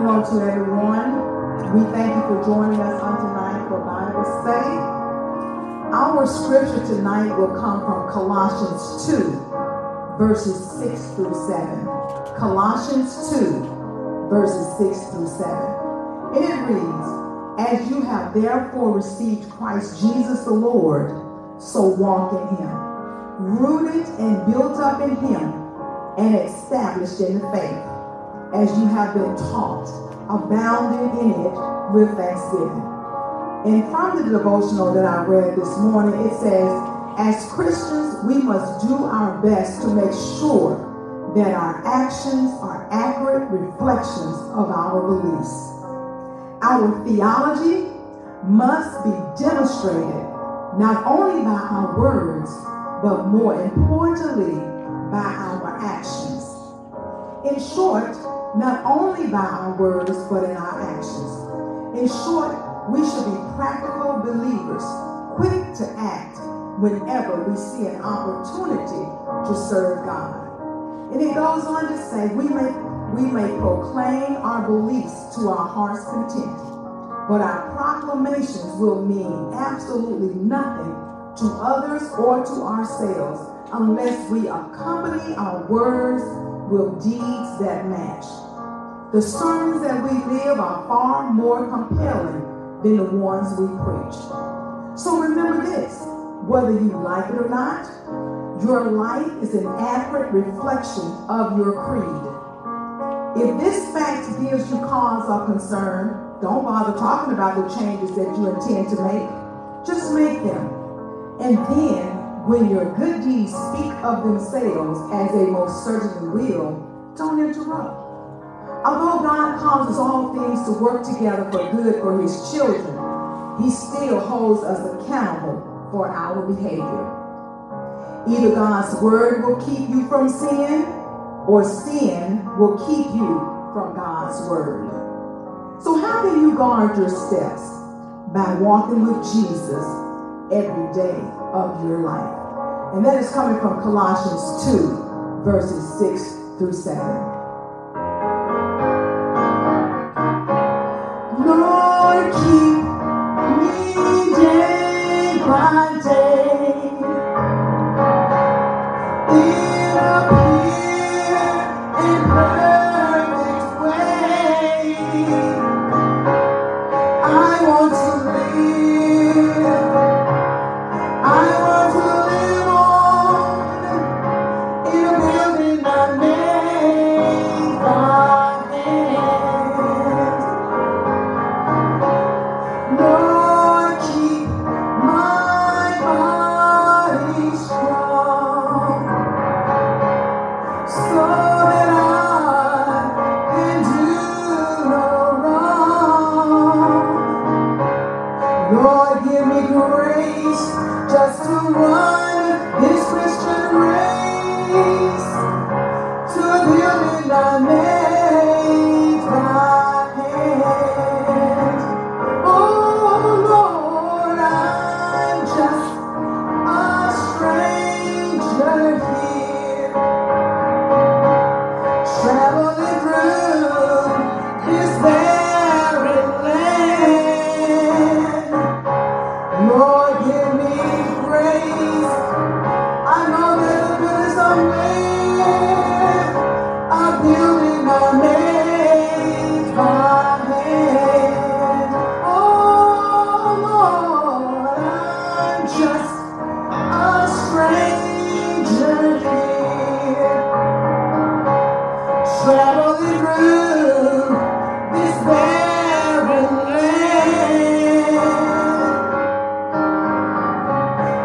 Hello to everyone. We thank you for joining us on tonight for Bible study. Our scripture tonight will come from Colossians 2, verses 6 through 7. Colossians 2, verses 6 through 7. And it reads, As you have therefore received Christ Jesus the Lord, so walk in him, rooted and built up in him, and established in the faith, as you have been taught, abounding in it with thanksgiving. And from the devotional that I read this morning, it says, as Christians, we must do our best to make sure that our actions are accurate reflections of our beliefs. Our theology must be demonstrated not only by our words, but more importantly, by our actions. In short, not only by our words, but in our actions. In short, we should be practical believers, quick to act whenever we see an opportunity to serve God. And it goes on to say, we may, we may proclaim our beliefs to our heart's content, but our proclamations will mean absolutely nothing to others or to ourselves unless we accompany our words with deeds that match. The sermons that we live are far more compelling than the ones we preach. So remember this, whether you like it or not, your life is an accurate reflection of your creed. If this fact gives you cause of concern, don't bother talking about the changes that you intend to make. Just make them. And then when your good deeds speak of themselves as they most certainly will, don't interrupt. Although God causes all things to work together for good for his children, he still holds us accountable for our behavior. Either God's word will keep you from sin, or sin will keep you from God's word. So how can you guard your steps? By walking with Jesus every day of your life. And that is coming from Colossians 2, verses 6 through 7.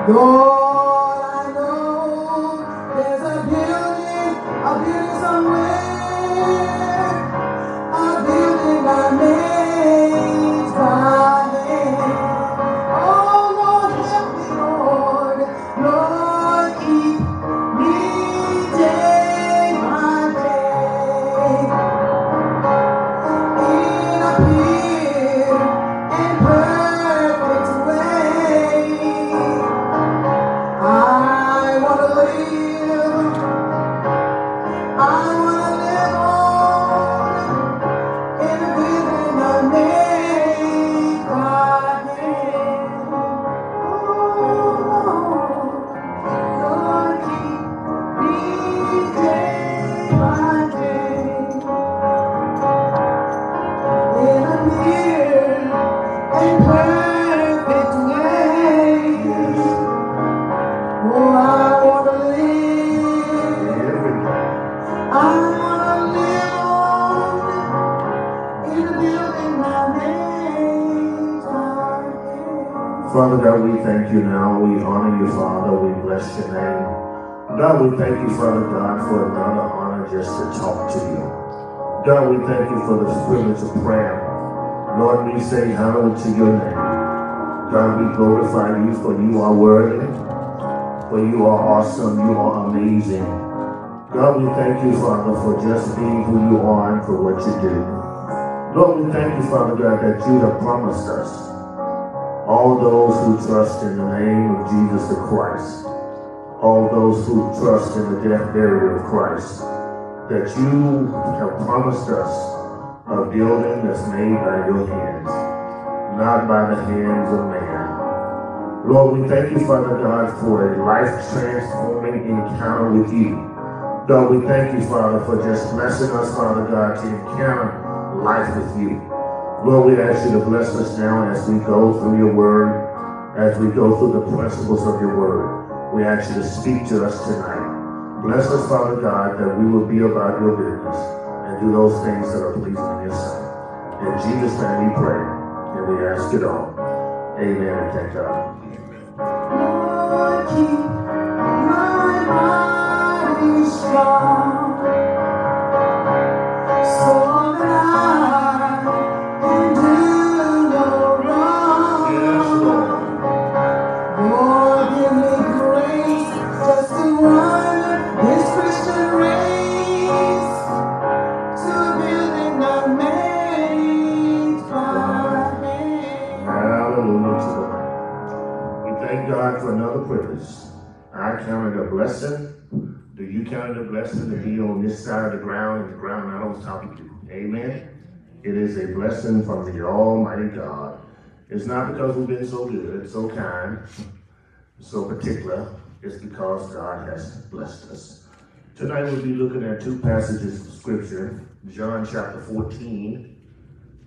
Lord, thank you for the privilege of prayer. Lord, we say hallowed to your name. God, we glorify you for you are worthy, for you are awesome, you are amazing. God, we thank you, Father, for just being who you are and for what you do. Lord, we thank you, Father God, that you have promised us all those who trust in the name of Jesus the Christ, all those who trust in the death, burial of Christ, that you have promised us a building that's made by your hands, not by the hands of man. Lord, we thank you, Father God, for a life-transforming encounter with you. God, we thank you, Father, for just blessing us, Father God, to encounter life with you. Lord, we ask you to bless us now as we go through your word, as we go through the principles of your word. We ask you to speak to us tonight. Bless us, Father God, that we will be about your business and do those things that are pleasing in your sight. In Jesus' name we pray, and we ask it all. Amen and thank God. Lord, keep my body strong, you count a blessing to be on this side of the ground and the ground not on top of you? Amen. It is a blessing from the Almighty God. It's not because we've been so good, so kind, so particular. It's because God has blessed us. Tonight we'll be looking at two passages of scripture. John chapter 14,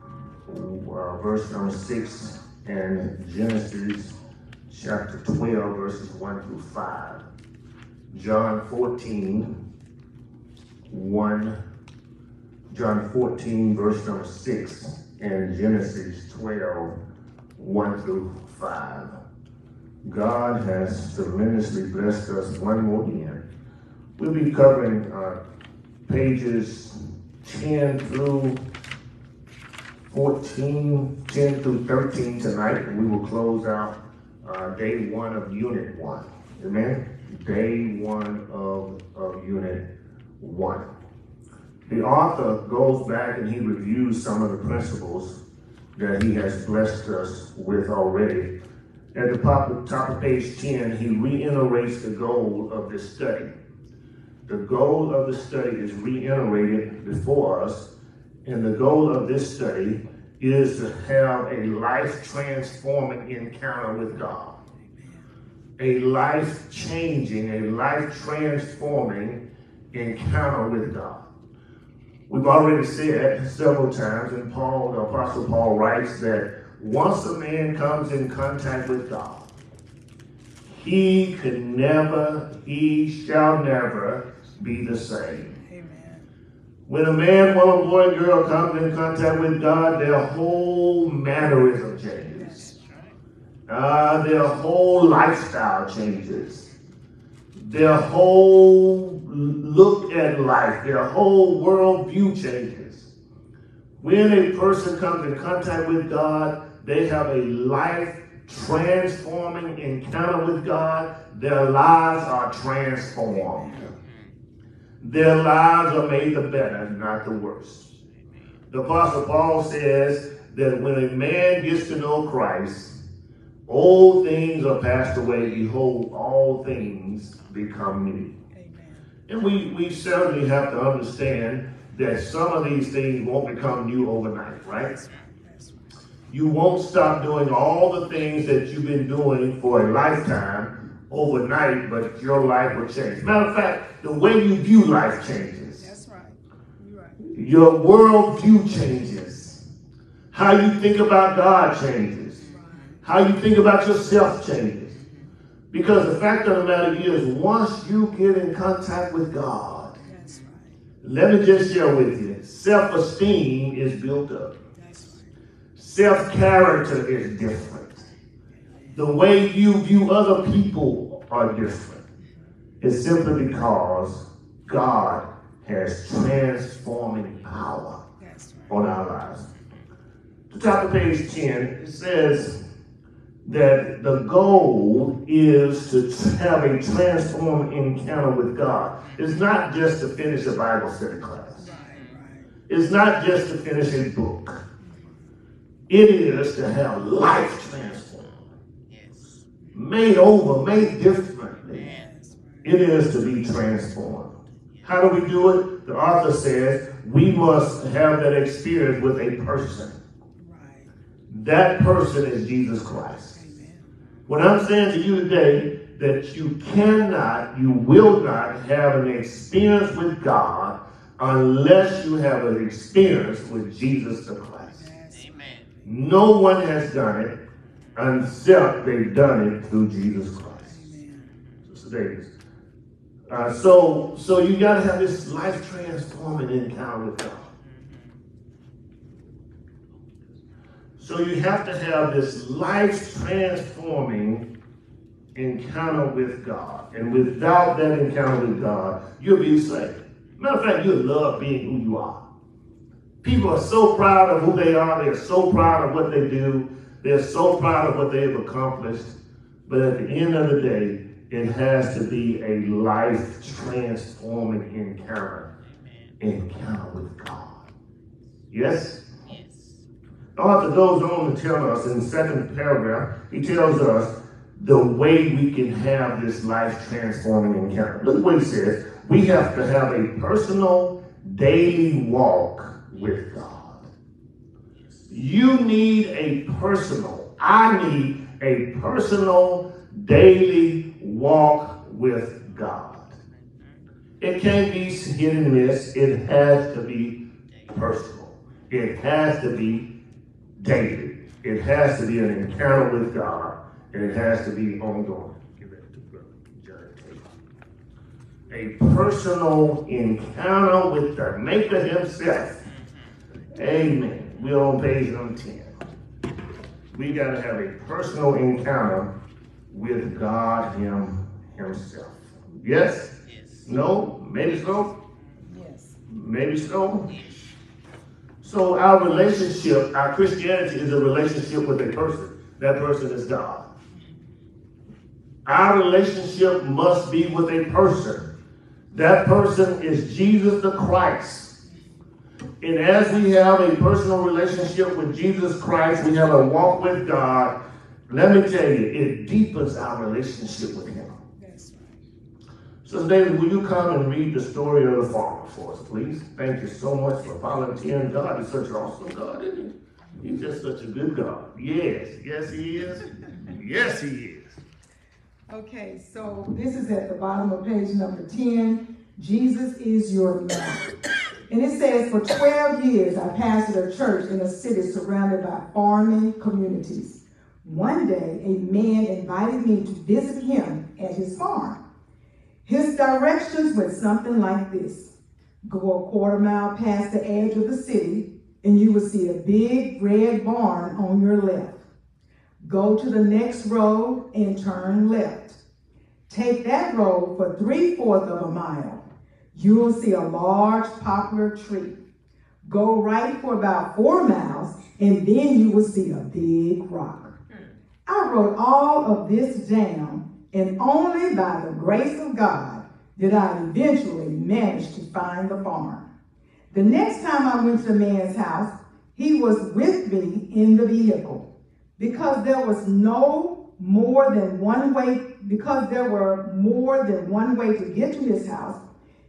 uh, verse number 6, and Genesis chapter 12, verses 1 through 5. John 14, 1, John 14, verse number 6, and Genesis 12, 1 through 5. God has tremendously blessed us one more again. We'll be covering uh, pages 10 through 14, 10 through 13 tonight, and we will close out uh, day one of unit one. Amen? Day one of, of unit one. The author goes back and he reviews some of the principles that he has blessed us with already. At the top, of page 10, he reiterates the goal of this study. The goal of the study is reiterated before us, and the goal of this study is to have a life transforming encounter with God. A life changing, a life transforming encounter with God. We've already said several times, and Paul, the Apostle Paul writes that once a man comes in contact with God, he can never, he shall never be the same. When a man, woman, boy, girl comes in contact with God, their whole mannerism changes. Uh, their whole lifestyle changes. Their whole look at life, their whole worldview changes. When a person comes in contact with God, they have a life transforming encounter with God. Their lives are transformed. Their lives are made the better, not the worse. The Apostle Paul says that when a man gets to know Christ, old things are passed away. Behold, all things become new. Amen. And we, we certainly have to understand that some of these things won't become new overnight, right? You won't stop doing all the things that you've been doing for a lifetime overnight, but your life will change. Matter of fact, the way you view life changes. That's right. You're right. Your worldview changes. How you think about God changes. How you think about yourself changes. Because the fact of the matter is, once you get in contact with God, let me just share with you, self-esteem is built up. Right. Self-character is different. the way you view other people are different. It's simply because God has transforming power on our lives. The top of page 10, it says that the goal is to have a transformed encounter with God. It's not just to finish a Bible study class. It's not just to finish a book. It is to have life transformed. Made over, made differently. It is to be transformed. How do we do it? The author says we must have that experience with a person. That person is Jesus Christ. What I'm saying to you today, that you cannot, you will not have an experience with God unless you have an experience with Jesus the Christ. Amen. No one has done it except they've done it through Jesus Christ. So, Davis. Uh, so, so you got to have this life transforming encounter with God. So you have to have this life transforming encounter with God. And without that encounter with God, you'll be enslaved. Matter of fact, you'll love being who you are. People are so proud of who they are. They're so proud of what they do. They're so proud of what they've accomplished. But at the end of the day, it has to be a life transforming encounter. Encounter with God. Yes? The author goes on to tell us in the second paragraph, he tells us the way we can have this life transforming encounter. Look what he says. We have to have a personal daily walk with God. You need a personal, I need a personal daily walk with God. It can't be hit and miss. It has to be personal. It has to be daily. It has to be an encounter with God, and it has to be ongoing. A personal encounter with the Maker Himself. Amen. We're on page number 10. We got to have a personal encounter with God Him Himself. Yes? Yes. No? Maybe so? Yes. Maybe so? Yes. So our relationship, our Christianity is a relationship with a person. That person is God. Our relationship must be with a person. That person is Jesus the Christ. And as we have a personal relationship with Jesus Christ, we have a walk with God. Let me tell you, it deepens our relationship with Him. So David, will you come and read the story of the farmer for us, please? Thank you so much for volunteering. God is such an awesome God, isn't he? He's just such a good God. Yes, yes he is. Yes he is. Okay, so this is at the bottom of page number 10. Jesus is your man. And it says, for 12 years I pastored a church in a city surrounded by farming communities. One day, a man invited me to visit him at his farm. His directions went something like this. Go a quarter mile past the edge of the city, and you will see a big red barn on your left. Go to the next road and turn left. Take that road for three-fourths of a mile. You will see a large poplar tree. Go right for about four miles, and then you will see a big rock. Hmm. I wrote all of this down and only by the grace of God did I eventually manage to find the farm. The next time I went to the man's house, he was with me in the vehicle because there was no more than one way, because there were more than one way to get to his house,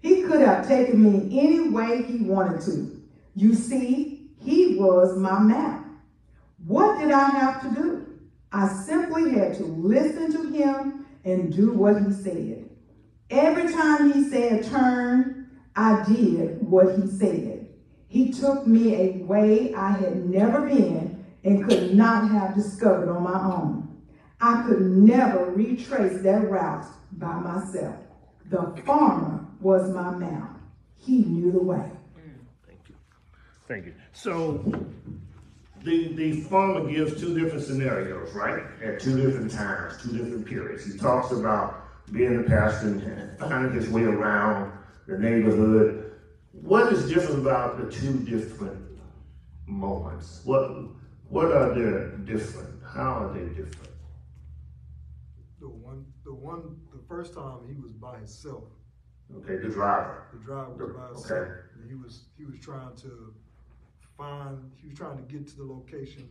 he could have taken me any way he wanted to. You see, he was my map. What did I have to do? I simply had to listen to him and do what he said. Every time he said turn, I did what he said. He took me a way I had never been and could not have discovered on my own. I could never retrace that route by myself. The farmer was my mount. He knew the way. Mm, thank you. Thank you. So the, the farmer gives two different scenarios, right? At two different times, two different periods. He talks about being a pastor and finding his way around the neighborhood. What is different about the two different moments? What what are they different? How are they different? The one, the one, the first time he was by himself. Okay, the driver. The driver was by himself. Okay. And he was he was trying to find. He was trying to get to the location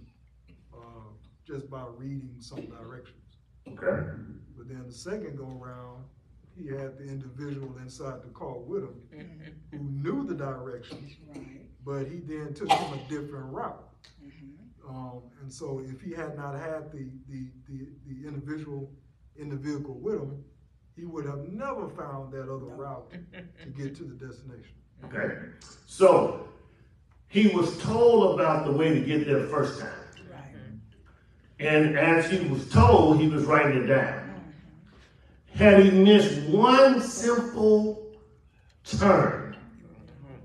uh, just by reading some directions. Okay. But then the second go around, he had the individual inside the car with him who knew the directions, Right. but he then took him a different route. Mm-hmm. Um, and so if he had not had the, the, the, the individual in the vehicle with him, he would have never found that other route to get to the destination. Okay. So he was told about the way to get there the first time. Right. And as he was told, he was writing it down. Had he missed one simple turn,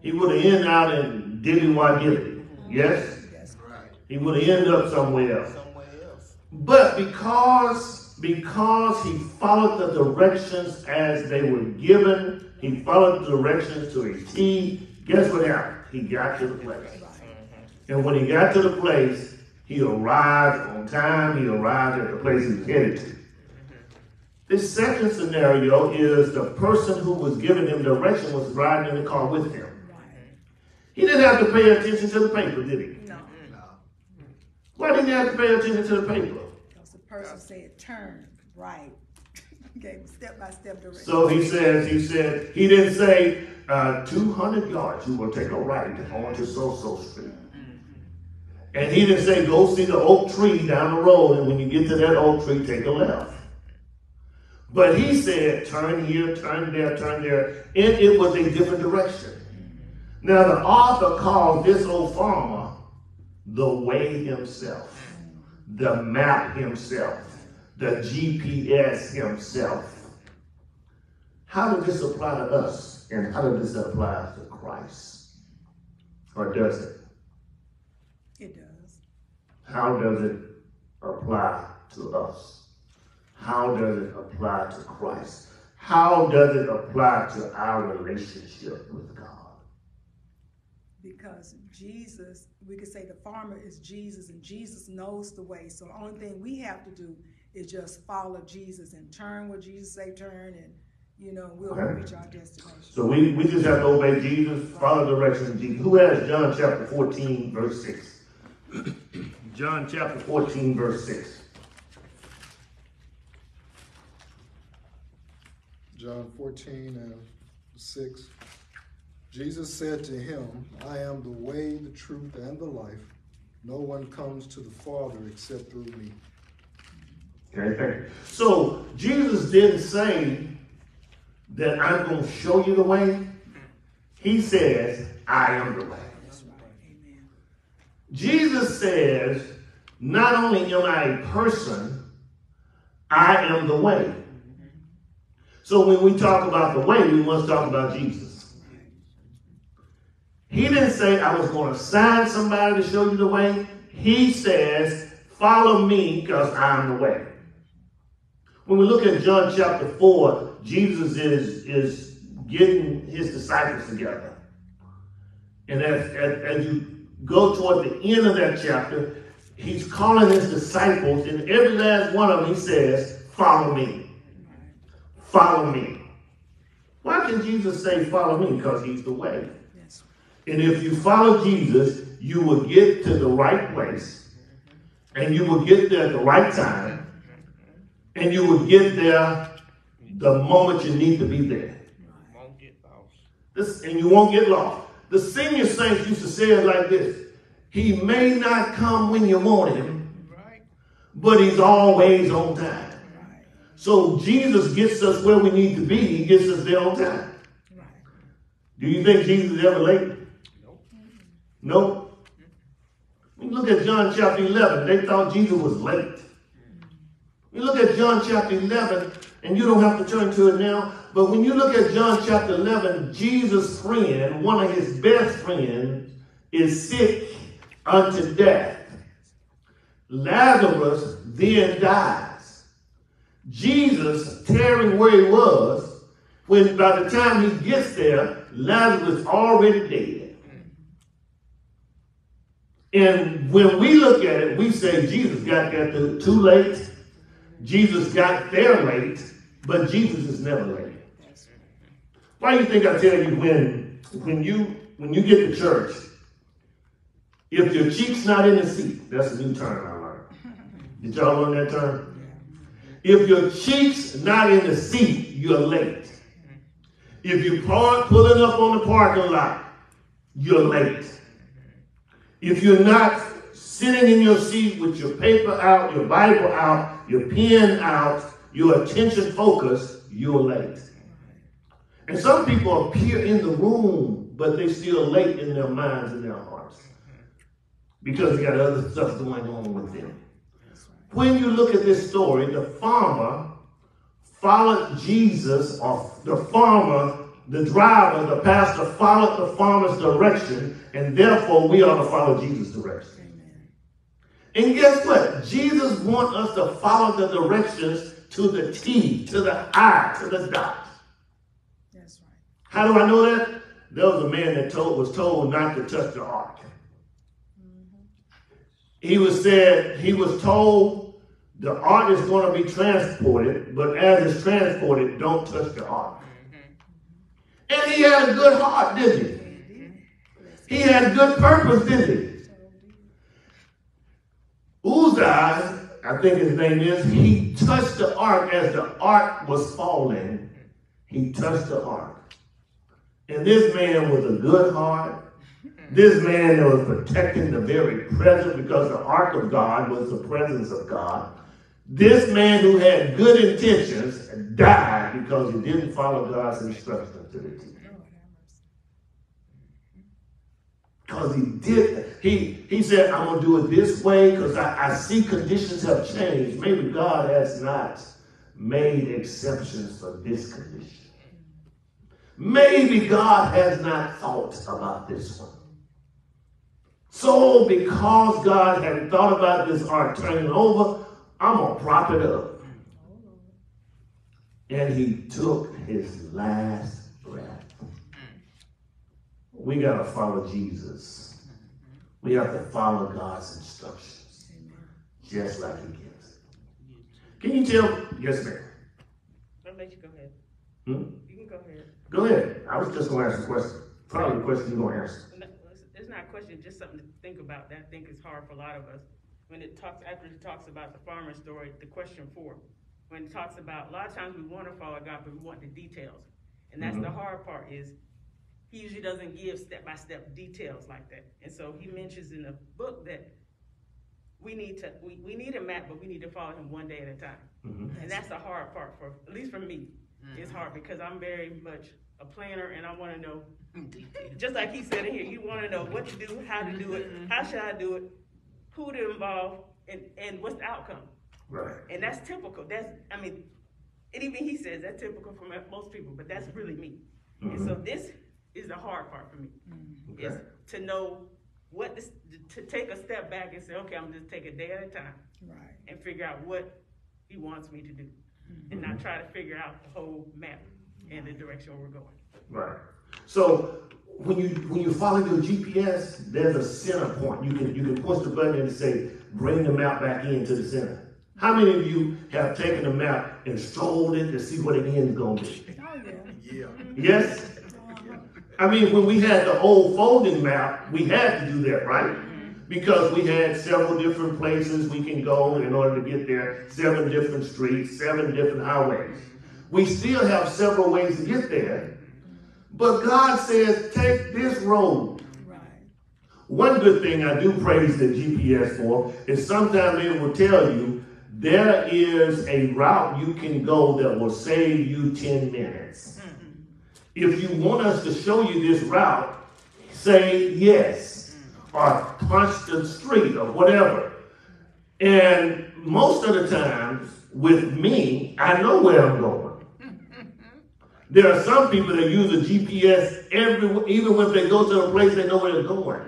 he would have ended out in Dilly Wadilly. Yes? That's Right. He would have ended up somewhere else. somewhere else. But because because he followed the directions as they were given, he followed the directions to a T, guess what happened? He got to the place. And when he got to the place, he arrived on time, he arrived at the place he was headed to. This second scenario is the person who was giving him direction was riding in the car with him. He didn't have to pay attention to the paper, did he? No, Why didn't he have to pay attention to the paper? because the person said turn right. Gave step by step direction. So he says, he said, he didn't say, uh, 200 yards, you will take a right onto So-So Street. And he didn't say, go see the oak tree down the road, and when you get to that oak tree, take a left. But he said, turn here, turn there, turn there, and it was a different direction. Now the author calls this old farmer the way himself, the map himself, the GPS himself. How does this apply to us? And how does this apply to Christ? Or does it? It does. How does it apply to us? How does it apply to Christ? How does it apply to our relationship with God? Because Jesus, we could say the farmer is Jesus and Jesus knows the way. So the only thing we have to do is just follow Jesus and turn where Jesus say turn and, you know, we'll Okay. reach our destination. So we, we just have to obey Jesus, follow the directions of Jesus. Who has John chapter 14, verse 6? John chapter 14, verse 6. John 14 and 6. Jesus said to him, I am the way, the truth, and the life. No one comes to the Father except through me. Okay, thank you. So Jesus didn't say that I'm going to show you the way. He says, I am the way. Jesus says, not only am I a person, I am the way. So when we talk about the way, we must talk about Jesus. He didn't say I was going to sign somebody to show you the way. He says, follow me because I'm the way. When we look at John chapter 4, Jesus is, is getting his disciples together. And as, as, as you go toward the end of that chapter, he's calling his disciples, and every last one of them he says, Follow me. Follow me. Why can Jesus say, Follow me? Because he's the way. Yes. And if you follow Jesus, you will get to the right place, and you will get there at the right time, and you will get there the moment you need to be there. This, and you won't get lost. The senior saints used to say it like this He may not come when you want him, but he's always on time. So Jesus gets us where we need to be, he gets us there on time. Do you think Jesus is ever late? Nope. No. We look at John chapter 11, they thought Jesus was late. We look at John chapter 11, and you don't have to turn to it now, but when you look at John chapter 11, Jesus' friend, one of his best friends, is sick unto death. Lazarus then dies. Jesus, tearing where he was, when by the time he gets there, Lazarus already dead. And when we look at it, we say Jesus got there too late. Jesus got there late, but Jesus is never late. Why do you think I tell you when when you when you get to church, if your cheek's not in the seat, that's a new term I learned. Did y'all learn that term? If your cheek's not in the seat, you're late. If you park pulling up on the parking lot, you're late. If you're not sitting in your seat with your paper out, your Bible out, your pen out, your attention focused, you're late. And some people appear in the room, but they're still late in their minds and their hearts because they got other stuff going on with them. When you look at this story, the farmer followed Jesus, or the farmer, the driver, the pastor followed the farmer's direction, and therefore we ought to follow Jesus' direction. And guess what? Jesus wants us to follow the directions to the T, to the I, to the dot. That's right. How do I know that? There was a man that told, was told not to touch the ark. Mm-hmm. He was said, he was told the ark is going to be transported, but as it's transported, don't touch the ark. Mm-hmm. And he had a good heart, didn't he? Mm-hmm. He had a good purpose, didn't he? Uzziah, I think his name is, he hmm. touched the ark as the ark was falling. He touched the ark. And this man was a good heart. This man that was protecting the very presence because the ark of God was the presence of God. This man who had good intentions died because he didn't follow God's instructions to the T. Because he did, he he said, I'm gonna do it this way because I, I see conditions have changed. Maybe God has not made exceptions for this condition. Maybe God has not thought about this one. So, because God had thought about this ark turning over, I'm going to prop it up. And he took his last. We got to follow Jesus. We have to follow God's instructions, just like he gives it. Can you tell? Yes, ma'am. I'll let you go ahead. Hmm? You can go ahead. Go ahead. I was just going to ask a question. Probably a question you're going to answer. No, it's- not a question, just something to think about that I think is hard for a lot of us. When it talks, after it talks about the farmer story, the question four, when it talks about, a lot of times we want to follow God, but we want the details. And that's the hard part is, he usually doesn't give step-by-step details like that. And so he mentions in the book that we need to, we, we need a map, but we need to follow him one day at a time. Mm-hmm. And that's the hard part for, at least for me. It's hard because I'm very much a planner and I wanna know, just like he said in here, you wanna know what to do, how to do it, how should I do it, who to involve, and, and what's the outcome. Right. And that's typical, that's, I mean, and even he says that's typical for most people, but that's mm-hmm. really me. Mm-hmm. And so this is the hard part for me, mm-hmm. is Okay. to know what, this- to take a step back and say, okay, I'm just take a day at a time Right. and figure out what he wants me to do. Mm-hmm. And not try to figure out the whole map and the direction we're going. Right. So when you when you follow your GPS, there's a center point. You can you can push the button and say, bring the map back into the center. How many of you have taken a map and strolled it to see what the end's gonna be? Oh, yeah. Yeah. Yes? I mean, when we had the old folding map, we had to do that, right? Mm-hmm. Because we had several different places we can go in order to get there, seven different streets, seven different highways. We still have several ways to get there. But God says, take this road. Right. One good thing I do praise the GPS for is sometimes it will tell you there is a route you can go that will save you 10 minutes. If you want us to show you this route, say yes mm. or punch the street or whatever. And most of the times with me, I know where I'm going. There are some people that use a GPS every, even when they go to a place they know where they're going. Right.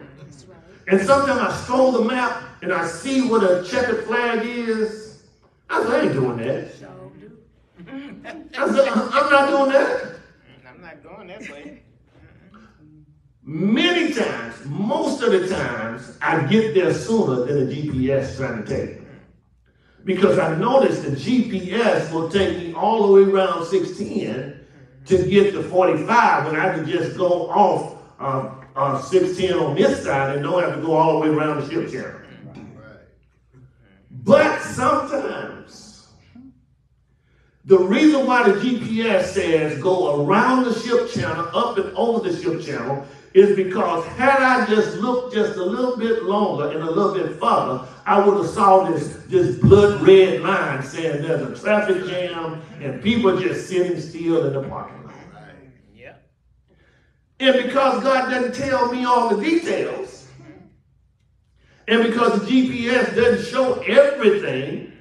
And sometimes I scroll the map and I see what a checkered flag is. I said, I ain't doing that. I said, uh-huh, I'm not doing that. I'm going that way. Many times, most of the times, I get there sooner than the GPS trying to take me. Because I noticed the GPS will take me all the way around 610 to get to 45 when I can just go off uh, uh, 610 on this side and don't have to go all the way around the ship channel. But sometimes, the reason why the GPS says go around the ship channel, up and over the ship channel, is because had I just looked just a little bit longer and a little bit further, I would have saw this, this blood red line saying there's a traffic jam and people just sitting still in the parking lot. Yeah. And because God doesn't tell me all the details, and because the GPS doesn't show everything,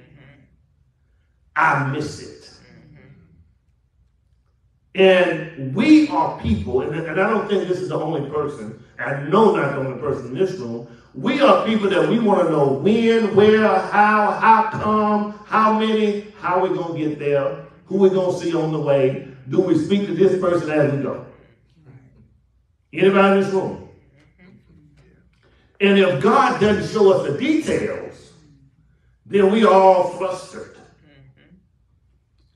I miss it. And we are people, and, and I don't think this is the only person, I know not the only person in this room. We are people that we want to know when, where, how, how come, how many, how we going to get there, who we going to see on the way. Do we speak to this person as we go? Anybody in this room? And if God doesn't show us the details, then we are all flustered.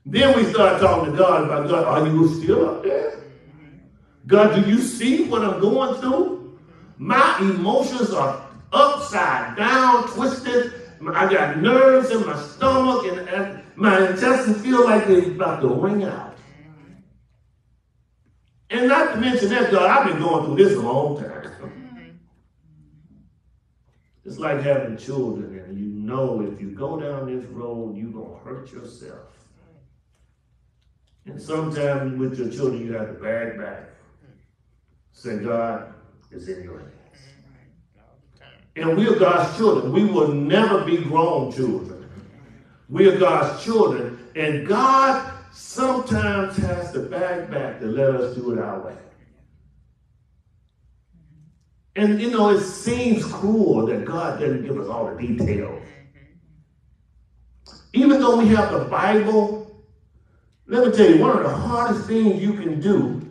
Then we start talking to God about God, are you still up there? God, do you see what I'm going through? My emotions are upside down, twisted. I got nerves in my stomach, and, my intestines feel like they're about to ring out. And not to mention that, God, I've been going through this a long time. It's like having children, and you know if you go down this road, you're going to hurt yourself. And sometimes with your children, you have to bag back. Say, God, is in your hands. And we are God's children. We will never be grown children. We are God's children. And God sometimes has to bag back to let us do it our way. And you know, it seems cruel that God doesn't give us all the details. Even though we have the Bible, let me tell you, one of the hardest things you can do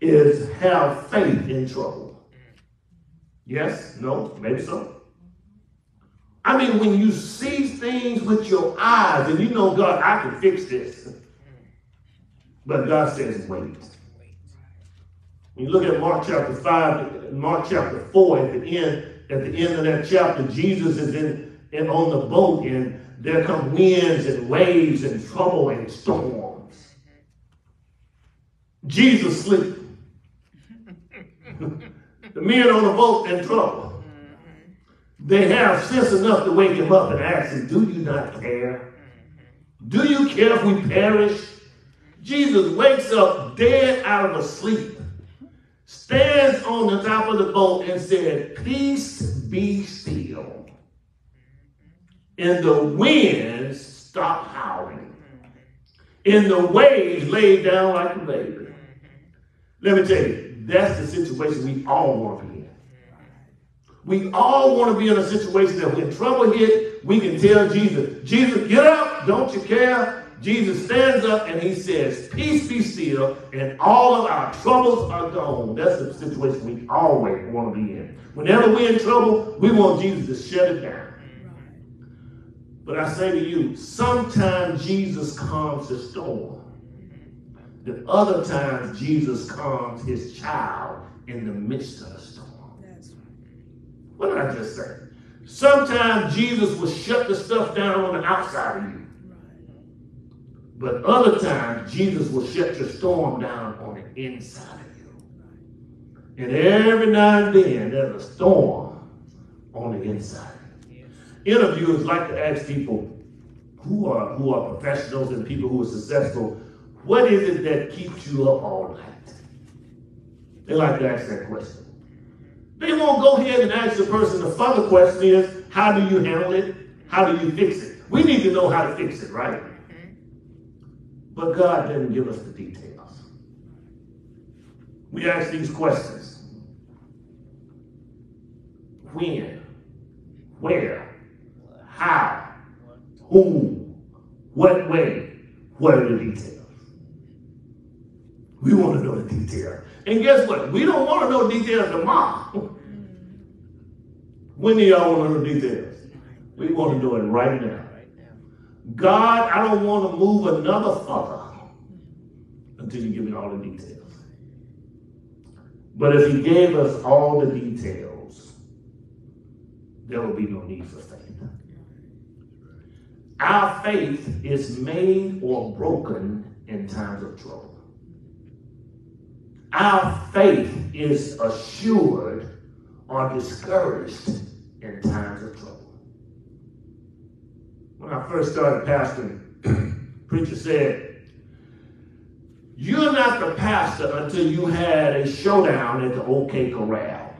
is have faith in trouble. Yes? No? Maybe so? I mean, when you see things with your eyes and you know, God, I can fix this. But God says, wait. When you look at Mark chapter 5, Mark chapter 4, at the end, at the end of that chapter, Jesus is in, in on the boat and there come winds and waves and trouble and storms. Jesus sleep. the men on the boat in trouble. They have sense enough to wake him up and ask him, do you not care? Do you care if we perish? Jesus wakes up dead out of a sleep, stands on the top of the boat and said, peace be still. And the winds stopped howling. And the waves laid down like a baby. Let me tell you, that's the situation we all want to be in. We all want to be in a situation that when trouble hit, we can tell Jesus, Jesus, get up, don't you care? Jesus stands up and he says, Peace be still, and all of our troubles are gone. That's the situation we always want to be in. Whenever we're in trouble, we want Jesus to shut it down. But I say to you, sometimes Jesus calms the storm. The other times Jesus calms his child in the midst of the storm. What did I just say? Sometimes Jesus will shut the stuff down on the outside of you. But other times, Jesus will shut your storm down on the inside of you. And every now and then, there's a storm on the inside. Interviewers like to ask people who are who are professionals and people who are successful, what is it that keeps you up all night? They like to ask that question. They won't go ahead and ask the person the further question is, how do you handle it? How do you fix it? We need to know how to fix it, right? Mm-hmm. But God didn't give us the details. We ask these questions. when, where, how, who, what way, what are the details? We want to know the details. And guess what? We don't want to know details tomorrow. when do y'all want to know the details? We want to know it right now. God, I don't want to move another further until you give me all the details. But if he gave us all the details, there will be no need for faith. Our faith is made or broken in times of trouble. Our faith is assured or discouraged in times of trouble. When I first started pastoring, preacher said, you're not the pastor until you had a showdown at the OK Corral.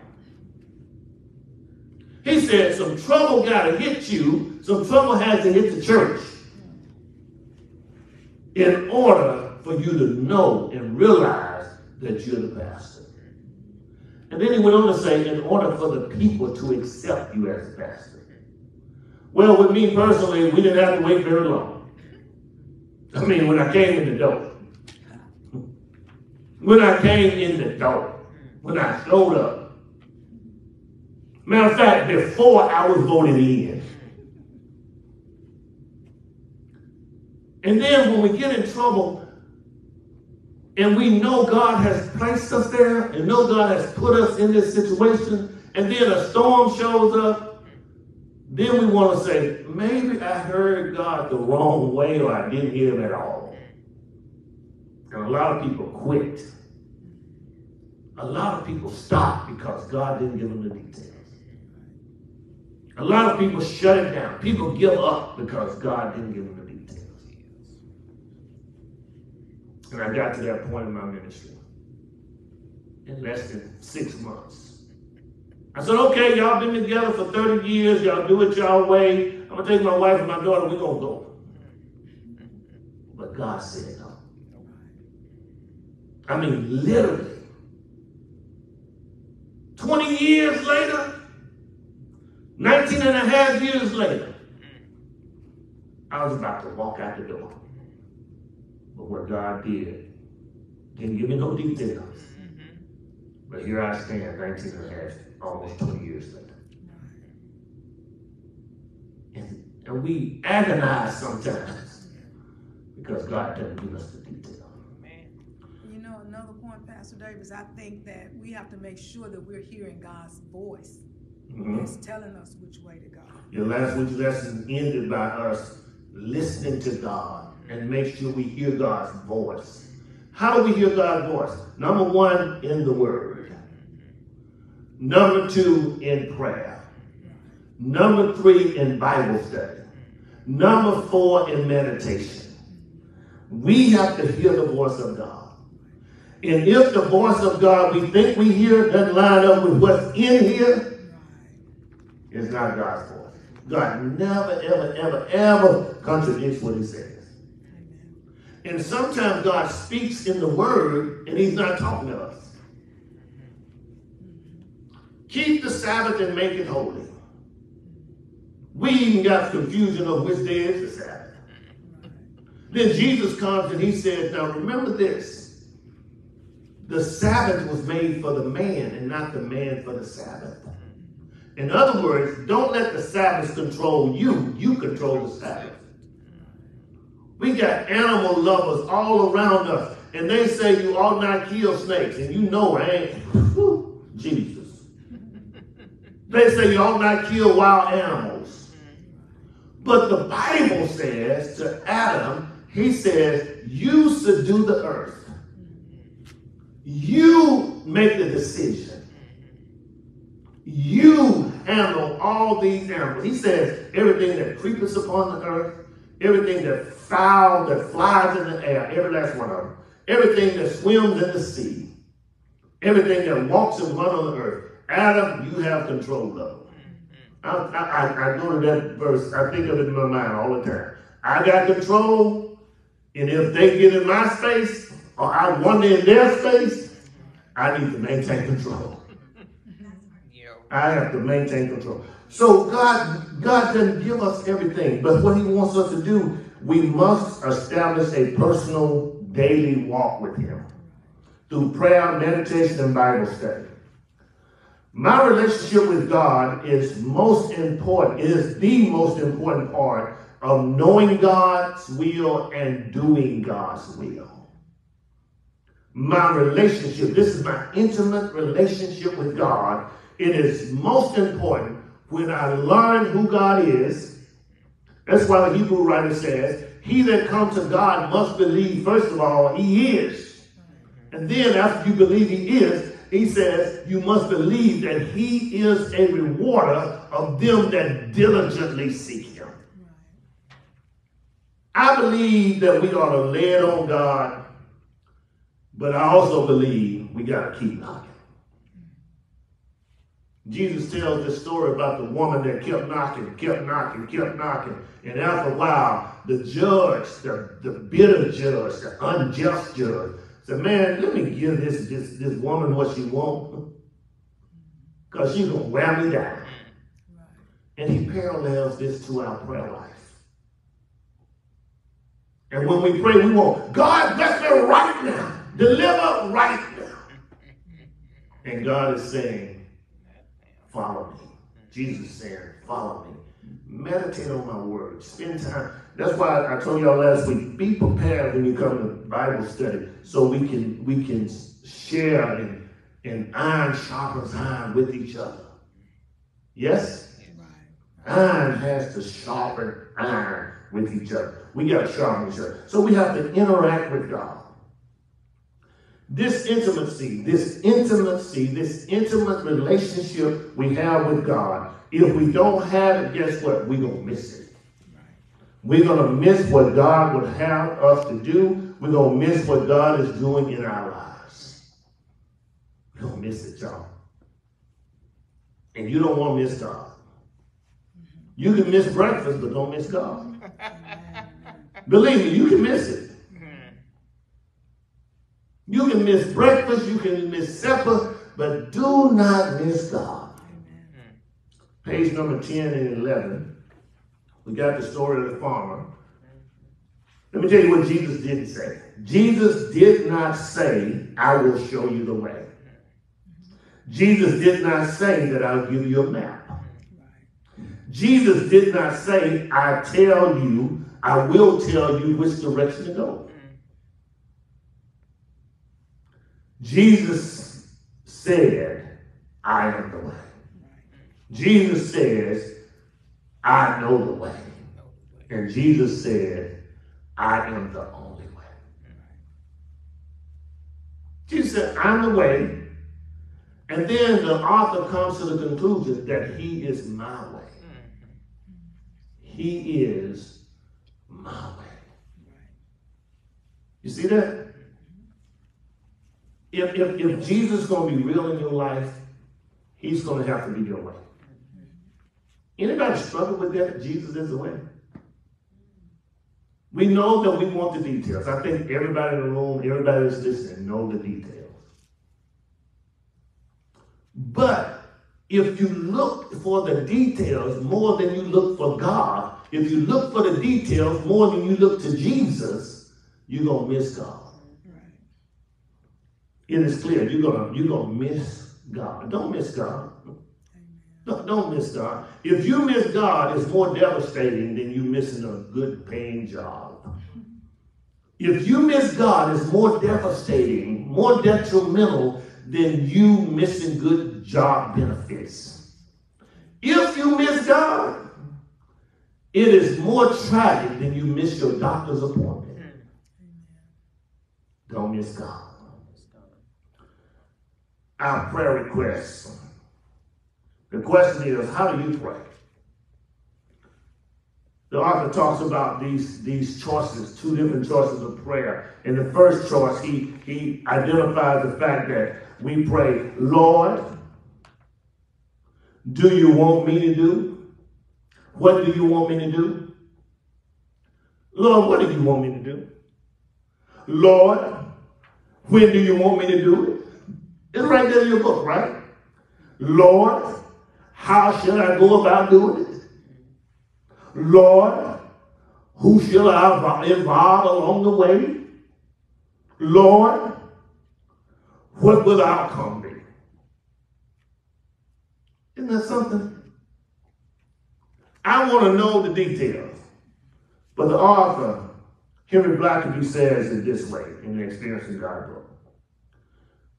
He said some trouble got to hit you, some trouble has to hit the church in order for you to know and realize that you're the pastor. And then he went on to say, in order for the people to accept you as pastor. Well, with me personally, we didn't have to wait very long. I mean, when I came in the door, when I came in the door, when I showed up. Matter of fact, before I was voted in. And then when we get in trouble and we know God has placed us there and know God has put us in this situation, and then a storm shows up, then we want to say, maybe I heard God the wrong way or I didn't hear him at all. And a lot of people quit. A lot of people stop because God didn't give them the details. A lot of people shut it down. People give up because God didn't give them the details. And I got to that point in my ministry in less than six months. I said, okay, y'all been together for 30 years. Y'all do it y'all way. I'm going to take my wife and my daughter. We're going to go. But God said no. I mean, literally. 20 years later, 19 and a half years later, I was about to walk out the door. But what God did, didn't give me no details. But here I stand, 19 and a half, almost 20 years later. And, and we agonize sometimes because God doesn't give us the details. You know, another point, Pastor Davis, I think that we have to make sure that we're hearing God's voice. Mhm. That's telling us which way to go. Your last week's lesson ended by us listening to God and make sure we hear God's voice. How do we hear God's voice? Number one, in the Word. Number two, in prayer. Number three, in Bible study. Number four, in meditation. We have to hear the voice of God. And if the voice of God we think we hear doesn't line up with what's in here, it's not God's voice. God never, ever, ever, ever contradicts what he says. And sometimes God speaks in the word and he's not talking to us. Keep the Sabbath and make it holy. We even got confusion of which day is the Sabbath. Then Jesus comes and he says, Now remember this. The Sabbath was made for the man and not the man for the Sabbath. In other words, don't let the Sabbath control you. You control the Sabbath. We got animal lovers all around us, and they say you ought not kill snakes, and you know I ain't. Whew, Jesus. They say you ought not kill wild animals. But the Bible says to Adam, he says, you subdue the earth. You make the decision. You handle all these animals. He says everything that creepeth upon the earth, everything that foul, that flies in the air, every last one of them, everything that swims in the sea, everything that walks and runs on the earth. Adam, you have control of. I, I, I go to that verse, I think of it in my mind all the time. I got control, and if they get in my space, or I wander in their space, I need to maintain control. I have to maintain control. So God, God doesn't give us everything, but what He wants us to do, we must establish a personal daily walk with Him through prayer, meditation, and Bible study. My relationship with God is most important, it is the most important part of knowing God's will and doing God's will. My relationship, this is my intimate relationship with God. It is most important when I learn who God is. That's why the Hebrew writer says, He that comes to God must believe, first of all, He is. And then after you believe He is, He says, you must believe that He is a rewarder of them that diligently seek Him. I believe that we ought to lay it on God, but I also believe we got to keep knocking. Jesus tells this story about the woman that kept knocking, kept knocking, kept knocking. And after a while, the judge, the, the bitter judge, the unjust judge, said, man, let me give this, this, this woman what she wants. Because she's going to wear me down. And he parallels this to our prayer life. And when we pray, we want, God bless me right now. Deliver right now. And God is saying, follow me. Jesus said, follow me. Meditate on my words. Spend time. That's why I told y'all last week, be prepared when you come to Bible study so we can we can share and, and iron sharpens iron with each other. Yes? Iron has to sharpen iron with each other. We got to sharpen each other. So we have to interact with God. This intimacy, this intimacy, this intimate relationship we have with God, if we don't have it, guess what? We're going to miss it. We're going to miss what God would have us to do. We're going to miss what God is doing in our lives. We're going to miss it, y'all. And you don't want to miss God. You can miss breakfast, but don't miss God. Believe me, you can miss it. You can miss breakfast, you can miss supper, but do not miss God. Page number 10 and 11. We got the story of the farmer. Let me tell you what Jesus didn't say. Jesus did not say, I will show you the way. Jesus did not say that I'll give you a map. Jesus did not say, I tell you, I will tell you which direction to go. Jesus said, I am the way. Jesus says, I know the way. And Jesus said, I am the only way. Jesus said, I'm the way. And then the author comes to the conclusion that he is my way. He is my way. You see that? If, if, if Jesus is going to be real in your life, he's going to have to be your way. Anybody struggle with that? Jesus is the way. We know that we want the details. I think everybody in the room, everybody that's listening, know the details. But if you look for the details more than you look for God, if you look for the details more than you look to Jesus, you're gonna miss God. It is clear you're gonna you're gonna miss God. Don't miss God. Don't, don't miss God. If you miss God, it's more devastating than you missing a good paying job. If you miss God, it's more devastating, more detrimental than you missing good job benefits. If you miss God, it is more tragic than you miss your doctor's appointment. Don't miss God. Our prayer requests. The question is, how do you pray? The author talks about these, these choices, two different choices of prayer. In the first choice, he, he identifies the fact that we pray, Lord, do you want me to do? What do you want me to do? Lord, what do you want me to do? Lord, when do you want me to do it? It's right there in your book, right? Lord, How should I go about doing it? Lord, who shall I involve along the way? Lord, what will outcome be? Isn't that something? I want to know the details. But the author, Henry Blackaby, says it this way in the Experiencing God book.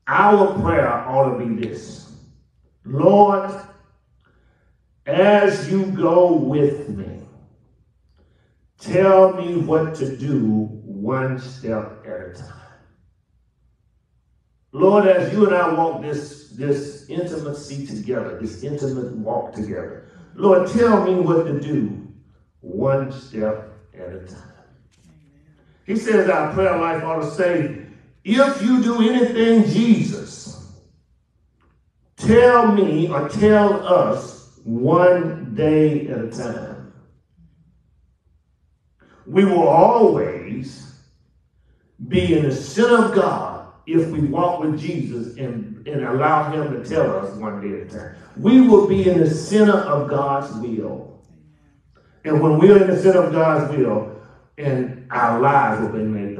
Our prayer ought to be this Lord, as you go with me, tell me what to do one step at a time. Lord, as you and I walk this, this intimacy together, this intimate walk together, Lord, tell me what to do one step at a time. He says our prayer life ought to say, if you do anything, Jesus, tell me or tell us one day at a time. We will always be in the center of God if we walk with Jesus and, and allow him to tell us one day at a time. We will be in the center of God's will. And when we're in the center of God's will, and our lives will be made.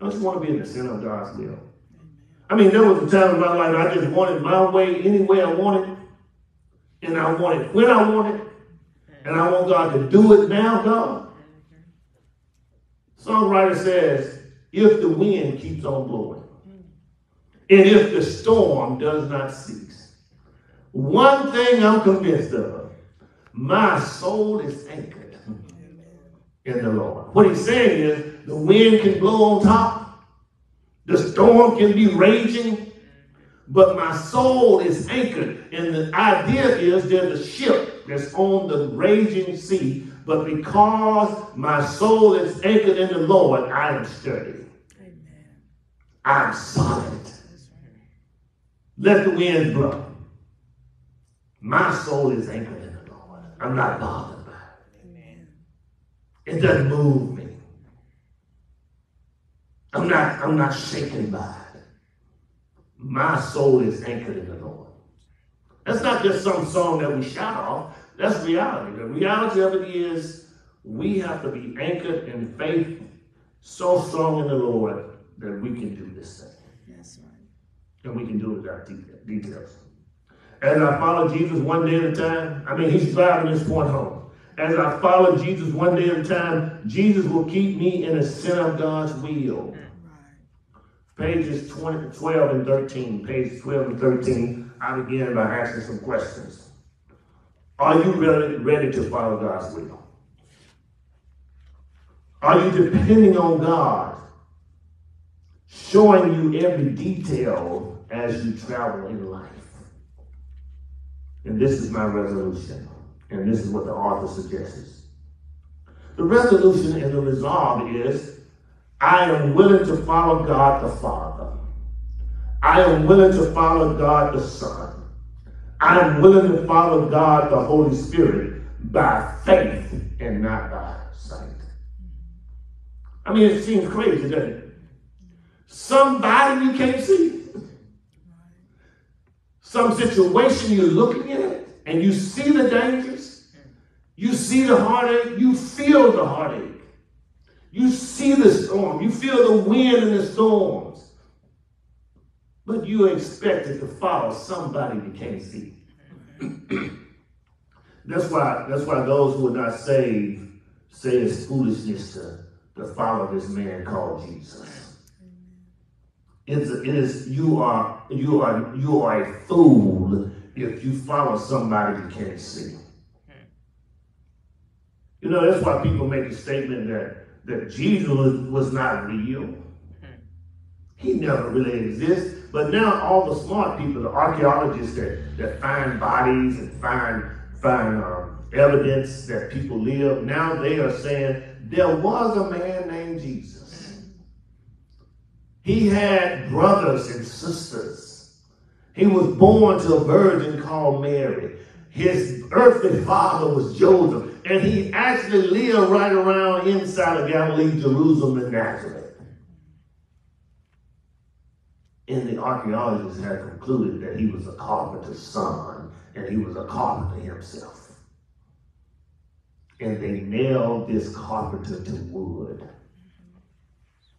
I just want to be in the center of God's will. I mean, there was a time in my life I just wanted my way any way I wanted, and I wanted when I wanted, and I want God to do it now, God. Songwriter says, if the wind keeps on blowing, and if the storm does not cease, one thing I'm convinced of, my soul is anchored in the Lord. What he's saying is the wind can blow on top, the storm can be raging, but my soul is anchored. And the idea is there's a ship that's on the raging sea, but because my soul is anchored in the Lord, I am sturdy. Amen. I'm solid. Let the wind blow. My soul is anchored in the Lord. I'm not bothered. By it It doesn't move. I'm not, I'm not shaken by it. My soul is anchored in the Lord. That's not just some song that we shout off. That's reality. The reality of it is we have to be anchored in faith so strong in the Lord that we can do this thing. That's right. And we can do it without details. As I follow Jesus one day at a time, I mean, he's driving this point home as I follow Jesus one day at a time, Jesus will keep me in the center of God's will. Pages 20, 12 and 13. Pages 12 and 13. I begin by asking some questions. Are you really ready to follow God's will? Are you depending on God, showing you every detail as you travel in life? And this is my resolution. And this is what the author suggests. The resolution and the resolve is I am willing to follow God the Father. I am willing to follow God the Son. I am willing to follow God the Holy Spirit by faith and not by sight. I mean, it seems crazy, doesn't it? Somebody you can't see. Some situation you're looking at and you see the dangers, you see the heartache, you feel the heartache. You see the storm, you feel the wind and the storms. But you expected to follow somebody you can't see. that's why that's why those who are not saved say it's foolishness to, to follow this man called Jesus. It's it is you are you are you are a fool if you follow somebody you can't see. You know, that's why people make a statement that, that Jesus was, was not real. He never really exists. But now all the smart people, the archaeologists that, that find bodies and find, find um, evidence that people live, now they are saying there was a man named Jesus. He had brothers and sisters. He was born to a virgin called Mary. His earthly father was Joseph, and he actually lived right around inside of Galilee, Jerusalem, and Nazareth. And the archaeologists had concluded that he was a carpenter's son and he was a carpenter himself. And they nailed this carpenter to wood.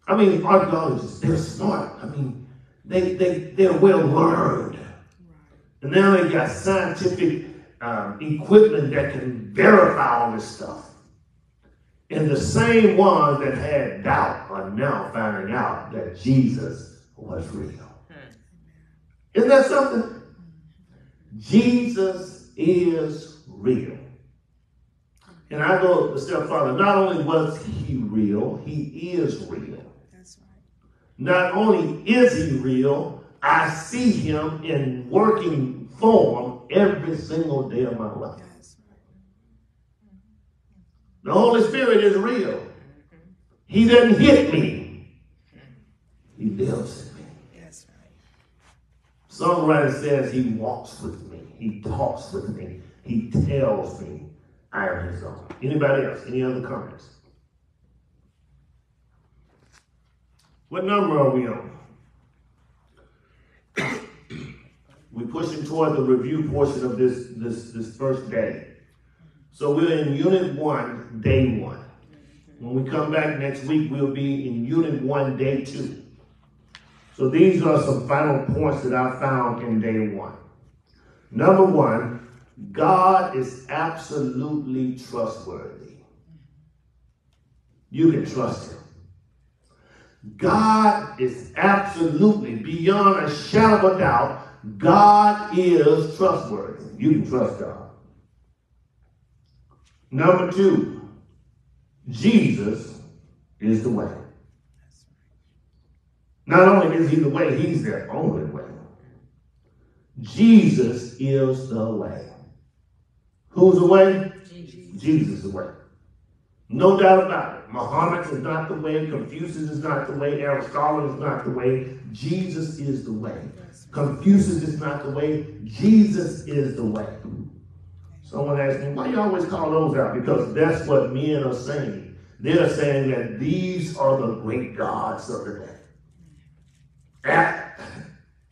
I mean, archaeologists, they're smart. I mean, they, they, they're well learned. And now they got scientific um, equipment that can verify all this stuff. And the same ones that had doubt are now finding out that Jesus was real. Isn't that something? Jesus is real. And I go a step further. Not only was he real, he is real. That's right. Not only is he real, I see him in working form every single day of my life. The Holy Spirit is real. He doesn't hit me. He lives in me. That's right. Songwriter says he walks with me. He talks with me. He tells me I am his own. Anybody else? Any other comments? What number are we on? We're pushing toward the review portion of this, this, this first day. So we're in unit one, day one. When we come back next week, we'll be in unit one, day two. So these are some final points that I found in day one. Number one, God is absolutely trustworthy. You can trust him. God is absolutely, beyond a shadow of a doubt, God is trustworthy. You can trust God. Number two, Jesus is the way. Not only is he the way, he's the only way. Jesus is the way. Who's the way? Jesus is the way. No doubt about it. Muhammad is not the way. Confucius is not the way. Aristotle is not the way. Jesus is the way. Confucius is not the way. Jesus is the way. Someone asked me, why you always call those out? Because that's what men are saying. They're saying that these are the great gods of the day.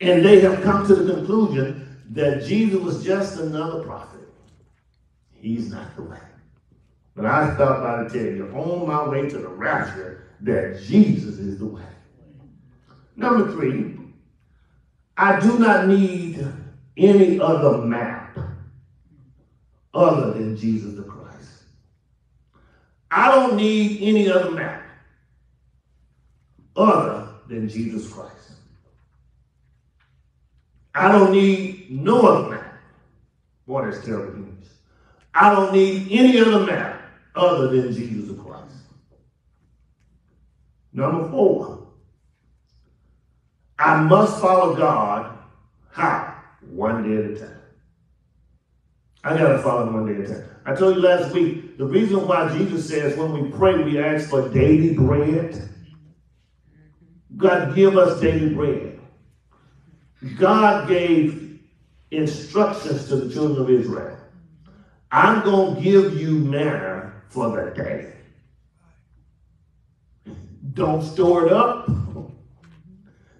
And they have come to the conclusion that Jesus was just another prophet. He's not the way. But I stopped by to tell you on my way to the rapture that Jesus is the way. Number three, I do not need any other map other than Jesus the Christ. I don't need any other map other than Jesus Christ. I don't need no other map. Boy, that's terrible English. I don't need any other map other than Jesus Christ. Number four, I must follow God. How? One day at a time. I gotta follow him one day at a time. I told you last week, the reason why Jesus says when we pray, we ask for daily bread. God give us daily bread. God gave instructions to the children of Israel. I'm going to give you manna for the day. Don't store it up.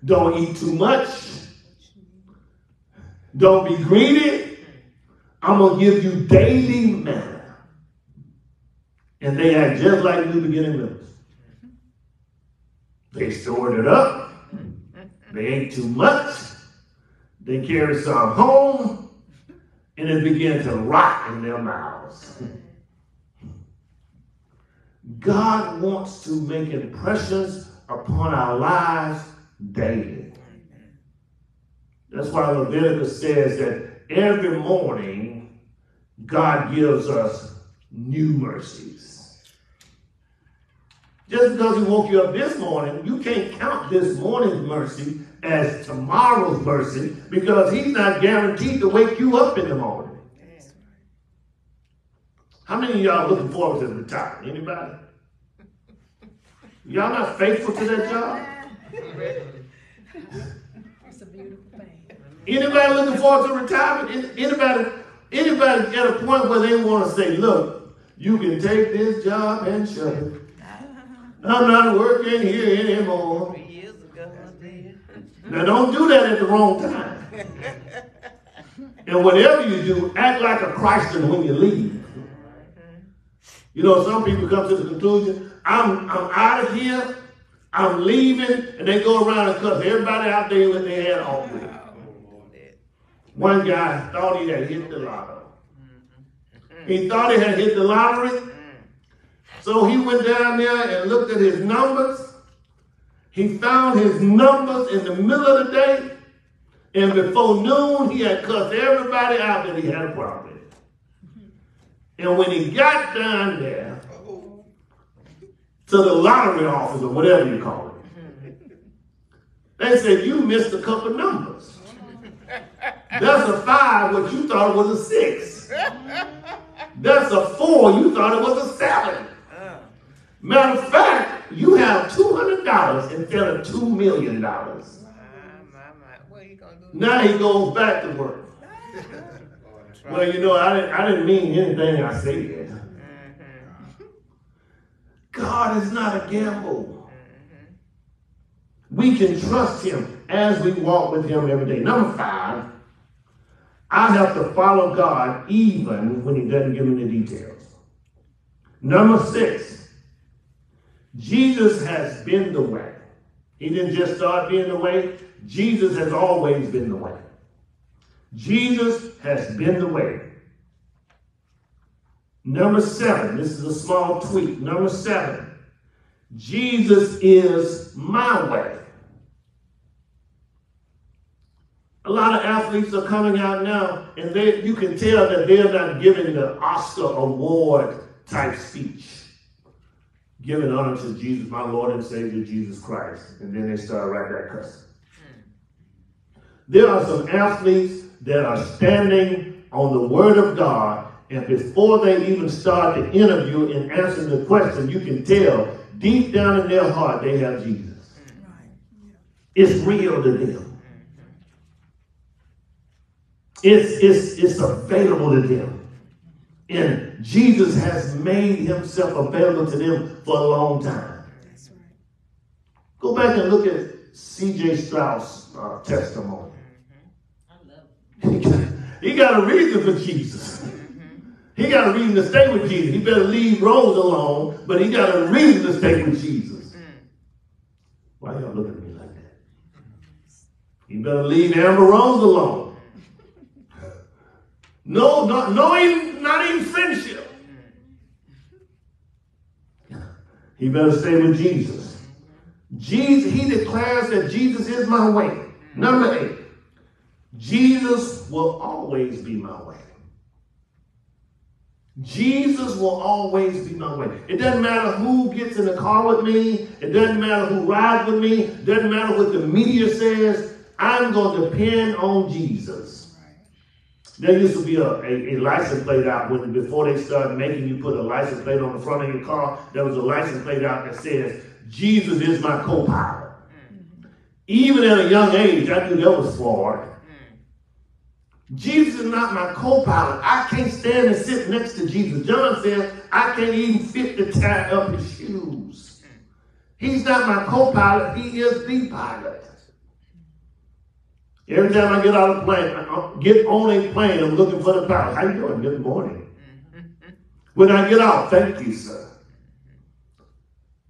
Don't eat too much. Don't be greedy. I'm going to give you daily manna. And they act just like new beginning members. They stored it up. They ate too much. They carried some home. And it began to rot in their mouths. God wants to make impressions upon our lives daily. That's why Leviticus says that every morning God gives us new mercies. Just because he woke you up this morning, you can't count this morning's mercy as tomorrow's mercy because he's not guaranteed to wake you up in the morning. How many of y'all looking forward to retirement? Anybody? Y'all not faithful to that job? It's a beautiful thing. Anybody looking forward to retirement? Anybody, anybody at a point where they want to say, look, you can take this job and shut it. I'm not working here anymore. Three years ago, I did. Now don't do that at the wrong time. And whatever you do, act like a Christian when you leave. You know, some people come to the conclusion, I'm, I'm out of here, I'm leaving, and they go around and cuss everybody out there with their head off. One guy thought he had hit the lottery. He thought he had hit the lottery. So he went down there and looked at his numbers. He found his numbers in the middle of the day. And before noon, he had cussed everybody out that he had a problem. And when he got down there to the lottery office or whatever you call it, they said, you missed a couple numbers. That's a five, what you thought was a six. That's a four, you thought it was a seven. Matter of fact, you have $200 instead of $2 million. Now he goes back to work. Well, you know, I didn't, I didn't mean anything I said. Mm-hmm. God is not a gamble. We can trust him as we walk with him every day. Number five, I have to follow God even when he doesn't give me the details. Number six, Jesus has been the way. He didn't just start being the way. Jesus has always been the way. Jesus has been the way. Number seven, this is a small tweak. Number seven, Jesus is my way. A lot of athletes are coming out now, and they, you can tell that they're not giving the Oscar award type speech. Giving honor to Jesus, my Lord and Savior, Jesus Christ. And then they start right there cussing. Hmm. There are some athletes that are standing on the Word of God, and before they even start the interview and answer the question, you can tell deep down in their heart they have Jesus. Hmm. It's real to them. Hmm. It's, it's, it's available to them. And Jesus has made himself available to them for a long time. Go back and look at C.J. Stroud's uh, testimony. he got a reason for Jesus. He got a reason to stay with Jesus. He better leave Rose alone, but he got a reason to stay with Jesus. Why y'all looking at me like that? He better leave Amber Rose alone. No, not, no, even, not even friendship. He better stay with Jesus. Jesus, he declares that Jesus is my way. Number eight, Jesus will always be my way. Jesus will always be my way. It doesn't matter who gets in the car with me. It doesn't matter who rides with me. It doesn't matter what the media says. I'm going to depend on Jesus. There used to be a, a, a, license plate out when before they started making you put a license plate on the front of your car. There was a license plate out that says, Jesus is my co-pilot. Mm. Even at a young age, I knew that was flawed. Mm. Jesus is not my co-pilot. I can't stand and sit next to Jesus. John says, I can't even fit to tie up his shoes. Mm. He's not my co-pilot. He is the pilot. Every time I get out of a plane, I uh, get on a plane, I'm looking for the pilot. How you doing? Good morning. When I get out, thank you, sir.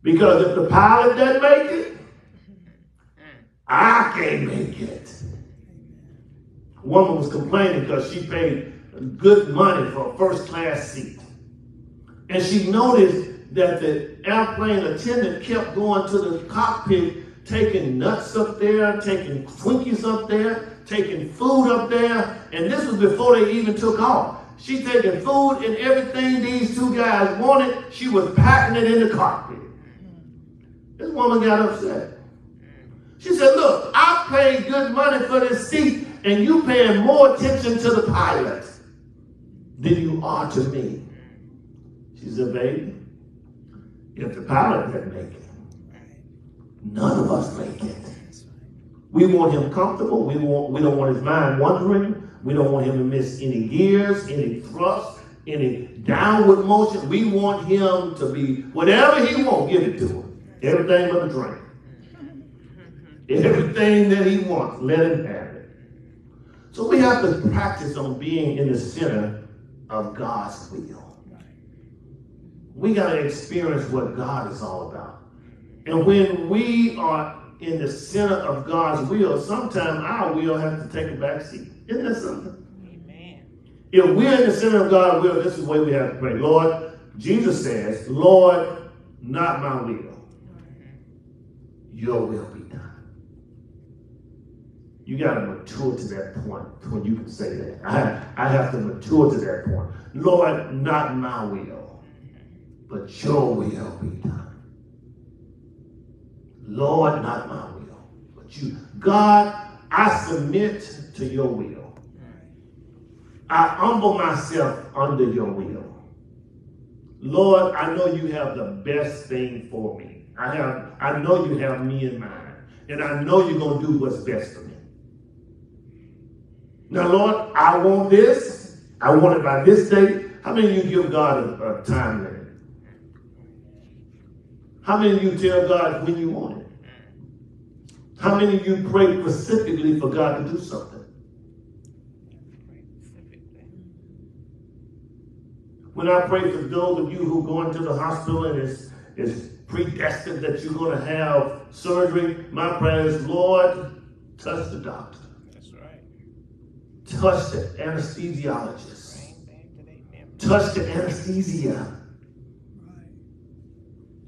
Because if the pilot doesn't make it, I can't make it. A woman was complaining because she paid good money for a first class seat. And she noticed that the airplane attendant kept going to the cockpit, taking nuts up there, taking Twinkies up there, taking food up there. And this was before they even took off. She taking food and everything these two guys wanted. She was packing it in the cockpit. This woman got upset. She said, look, I paid good money for this seat and you paying more attention to the pilot than you are to me. She said, baby, if the pilot didn't make it, none of us make it. We want him comfortable. We, want, we don't want his mind wandering. We don't want him to miss any gears, any thrust, any downward motion. We want him to be, whatever he wants, give it to him. Everything but a drink. Everything that he wants, let him have it. So we have to practice on being in the center of God's will. We got to experience what God is all about. And when we are in the center of God's will, sometimes our will has to take a back seat. Isn't that something? Amen. If we're in the center of God's will, this is the way we have to pray. Lord, Jesus says, Lord, not my will, your will be done. You got to mature to that point when you can say that. I, I have to mature to that point. Lord, not my will, but your will be done. Lord, not my will, but you. God, I submit to your will. I humble myself under your will. Lord, I know you have the best thing for me. I have, I know you have me in mind. And I know you're going to do what's best for me. Now, Lord, I want this. I want it by this date. How many of you give God a, a time limit? How many of you tell God when you want it? How many of you pray specifically for God to do something? When I pray for those of you who go into the hospital and it's, it's predestined that you're going to have surgery, my prayer is, Lord, touch the doctor. That's right. Touch the anesthesiologist. Touch the anesthesia.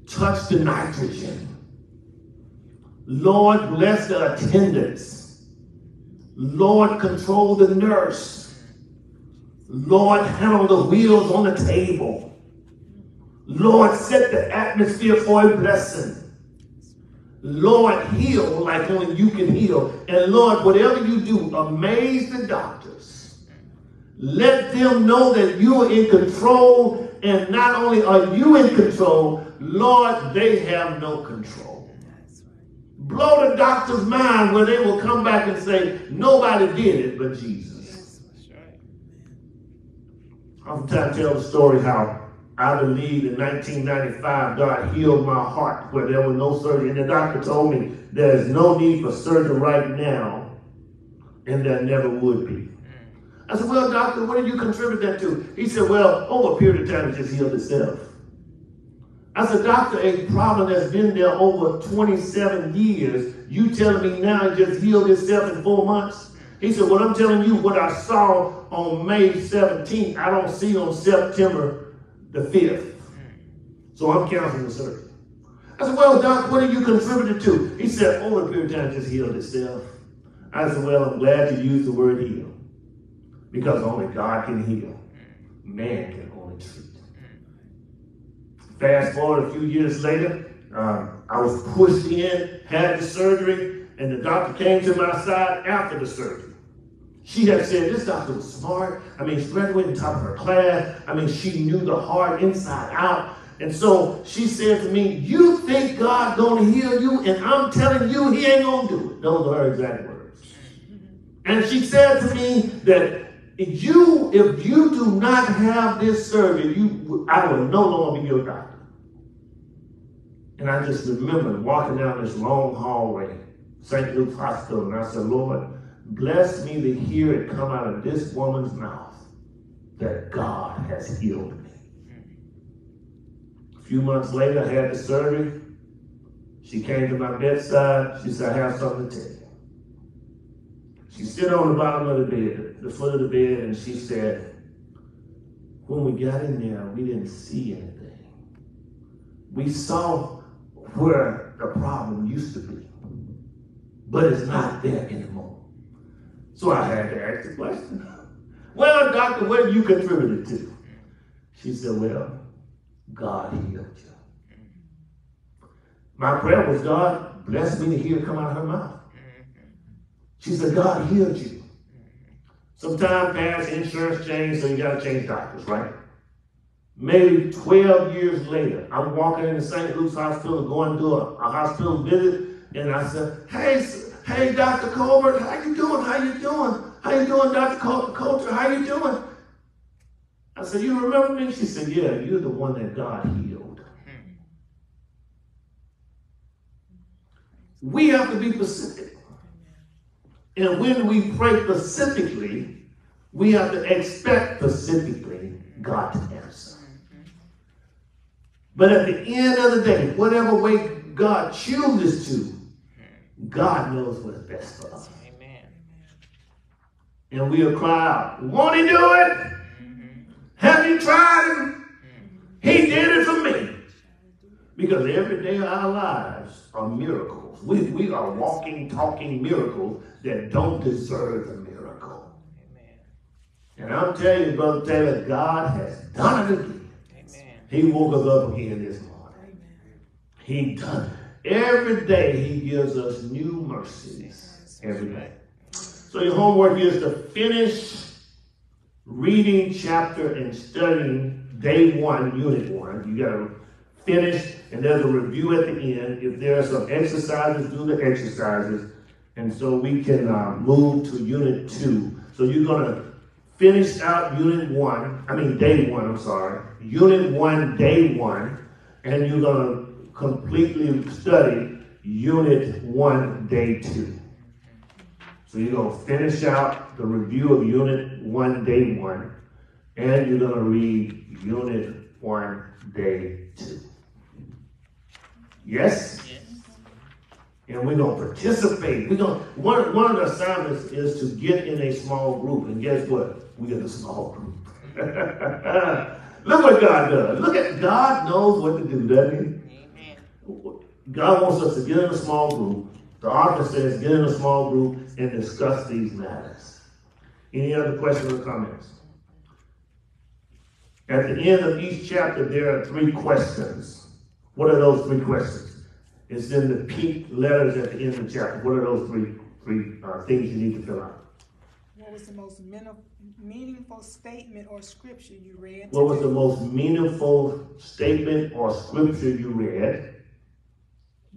Touch the nitrogen. Lord, bless the attendants. Lord, control the nurse. Lord, handle the wheels on the table. Lord, set the atmosphere for a blessing. Lord, heal like only you can heal. And Lord, whatever you do, amaze the doctors. Let them know that you are in control. And not only are you in control, Lord, they have no control. Blow the doctor's mind where they will come back and say, nobody did it but Jesus. That's right. I Oftentimes tell the story how I believe in 1995 God healed my heart where there was no surgery. And the doctor told me there's no need for surgery right now, and there never would be. Mm. I said, Well, doctor, what did you contribute that to? He said, Well, over a period of time, it just healed itself. I said, Doctor, a problem that's been there over 27 years, you telling me now it just healed itself in four months? He said, Well, I'm telling you what I saw on May 17th, I don't see on September the 5th. So I'm canceling the surgery. I said, Well, Doc, what have you contributed to? He said, oh, Over a period of time, just healed itself. I said, Well, I'm glad you used the word heal because only God can heal, man can. Fast forward a few years later, um, I was pushed in, had the surgery, and the doctor came to my side after the surgery. She had said this doctor was smart. I mean, she graduated top of her class. I mean, she knew the heart inside out. And so she said to me, "You think God gonna heal you, and I'm telling you, He ain't gonna do it." Those are her exact words. And she said to me that if you, if you do not have this surgery, you, I will no longer be your doctor. And I just remember walking down this long hallway, St. Luke's Hospital, and I said, Lord, bless me to hear it come out of this woman's mouth that God has healed me. A few months later, I had the surgery. She came to my bedside. She said, I have something to tell you. She stood on the bottom of the bed, the foot of the bed, and she said, When we got in there, we didn't see anything. We saw where the problem used to be, but it's not there anymore. So I had to ask the question Well, doctor, what have you contributed to? She said, Well, God healed you. My prayer was, God, bless me to hear come out of her mouth. She said, God healed you. Sometime past insurance changed, so you got to change doctors, right? Maybe 12 years later, I'm walking in the St. Luke's Hospital, going to a, a hospital visit, and I said, hey, hey, Dr. Colbert, how you doing? How you doing? How you doing, Dr. Col- Coulter? How you doing? I said, you remember me? She said, yeah, you're the one that God healed. we have to be specific. And when we pray specifically, we have to expect specifically God to. But at the end of the day, whatever way God chooses to, God knows what's best for us. Amen. And we'll cry out, Won't he do it? Have you tried him? He did it for me. Because every day of our lives are miracles. We, we are walking, talking miracles that don't deserve a miracle. Amen. And I'm telling you, Brother Taylor, God has done it again. He woke us up again this morning. He done every day he gives us new mercies. Every day. So your homework is to finish reading chapter and studying day one, unit one. You gotta finish, and there's a review at the end. If there are some exercises, do the exercises. And so we can uh, move to unit two. So you're gonna finish out unit one, I mean day one, I'm sorry. Unit one, day one, and you're gonna completely study unit one, day two. So you're gonna finish out the review of unit one, day one, and you're gonna read unit one, day two. Yes? And we're gonna participate. We're gonna one one of the assignments is to get in a small group. And guess what? We get a small group. Look what God does. Look at God knows what to do, doesn't he? Amen. God wants us to get in a small group. The author says, get in a small group and discuss these matters. Any other questions or comments? At the end of each chapter, there are three questions. What are those three questions? It's in the pink letters at the end of the chapter. What are those three three uh, things you need to fill out? What was the most meani- meaningful statement or scripture you read? What was the most meaningful statement or scripture you read?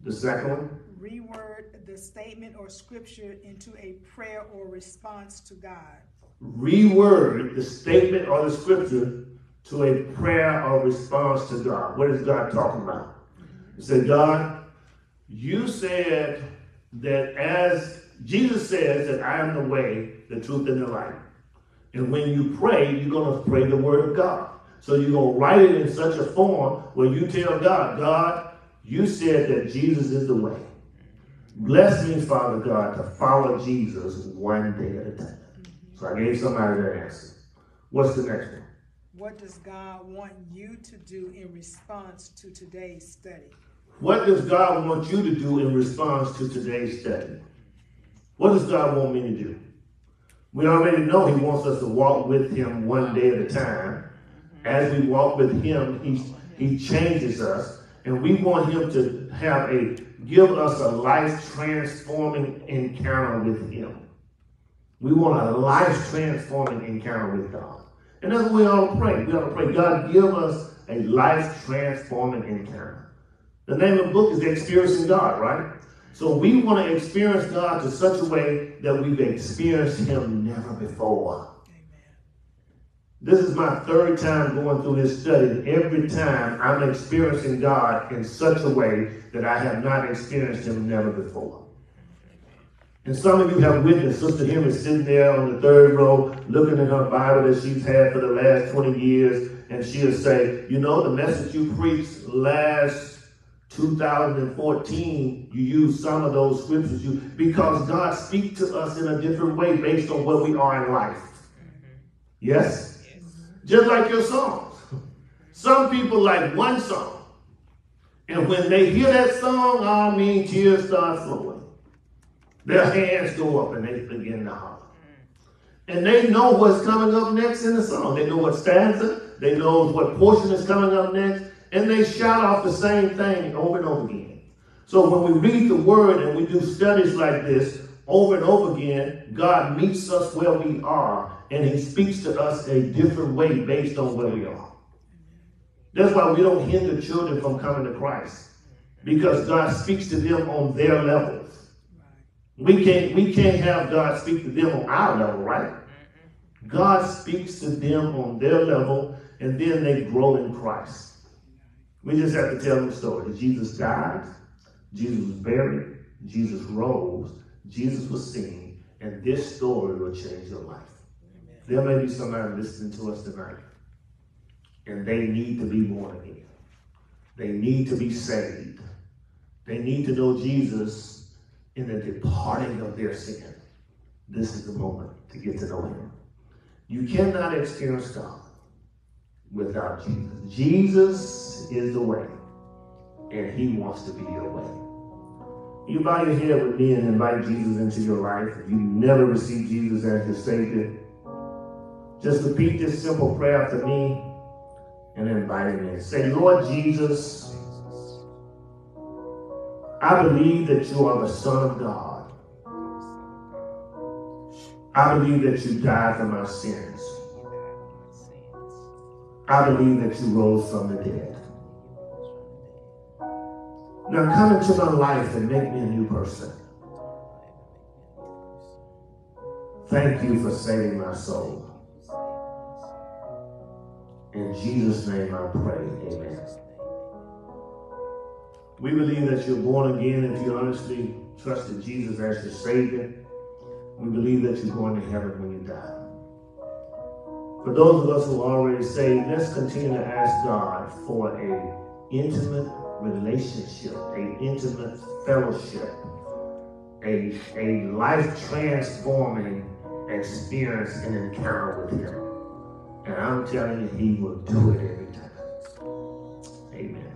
The second one? Reword the statement or scripture into a prayer or response to God. reword the statement or the scripture to a prayer or response to God. What is God talking about? He said, God, you said that as Jesus says that I am the way, the truth, and the life. And when you pray, you're going to pray the word of God. So you're going to write it in such a form where you tell God, God, you said that Jesus is the way. Bless me, Father God, to follow Jesus one day at a time. So I gave somebody that answer. What's the next one? What does God want you to do in response to today's study? What does God want you to do in response to today's study? What does God want me to do? We already know He wants us to walk with Him one day at a time. As we walk with Him, He, he changes us, and we want Him to have a give us a life transforming encounter with Him. We want a life transforming encounter with God. And that's what we to pray. We ought to pray, God, give us a life transforming encounter. The name of the book is Experiencing God, right? So we want to experience God to such a way that we've experienced Him never before. This is my third time going through this study. Every time I'm experiencing God in such a way that I have not experienced Him never before. And some of you have witnessed Sister Henry sitting there on the third row looking at her Bible that she's had for the last 20 years, and she'll say, You know, the message you preached last 2014, you use some of those scriptures you because God speaks to us in a different way based on where we are in life. Mm-hmm. Yes? Just like your songs. Some people like one song. And when they hear that song, I mean tears start flowing. Their hands go up and they begin to holler. Mm. And they know what's coming up next in the song. They know what stanza, they know what portion is coming up next, and they shout off the same thing over and over again. So when we read the word and we do studies like this over and over again, God meets us where we are and he speaks to us a different way based on where we are. That's why we don't hinder children from coming to Christ because God speaks to them on their levels. We can't we can't have God speak to them on our level, right? God speaks to them on their level and then they grow in Christ. We just have to tell them the story. Jesus died, Jesus was buried, Jesus rose, Jesus was seen, and this story will change your life. There may be somebody listening to us tonight, and they need to be born again. They need to be saved. They need to know Jesus in the departing of their sin. This is the moment to get to know Him. You cannot experience God without Jesus. Jesus is the way, and He wants to be your way. You bow your head with me and invite Jesus into your life. If you never received Jesus as your Savior, just repeat this simple prayer after me and invite him in. Say, Lord Jesus, I believe that you are the Son of God. I believe that you died for my sins. I believe that you rose from the dead. Now come into my life and make me a new person. Thank you for saving my soul. In Jesus' name I pray. Amen. We believe that you're born again if you honestly trusted Jesus as your Savior. We believe that you're going to heaven when you die. For those of us who are already saved, let's continue to ask God for a intimate relationship, a intimate fellowship, a, a life transforming experience and encounter with Him. And I'm telling you, He will do it every time. Amen.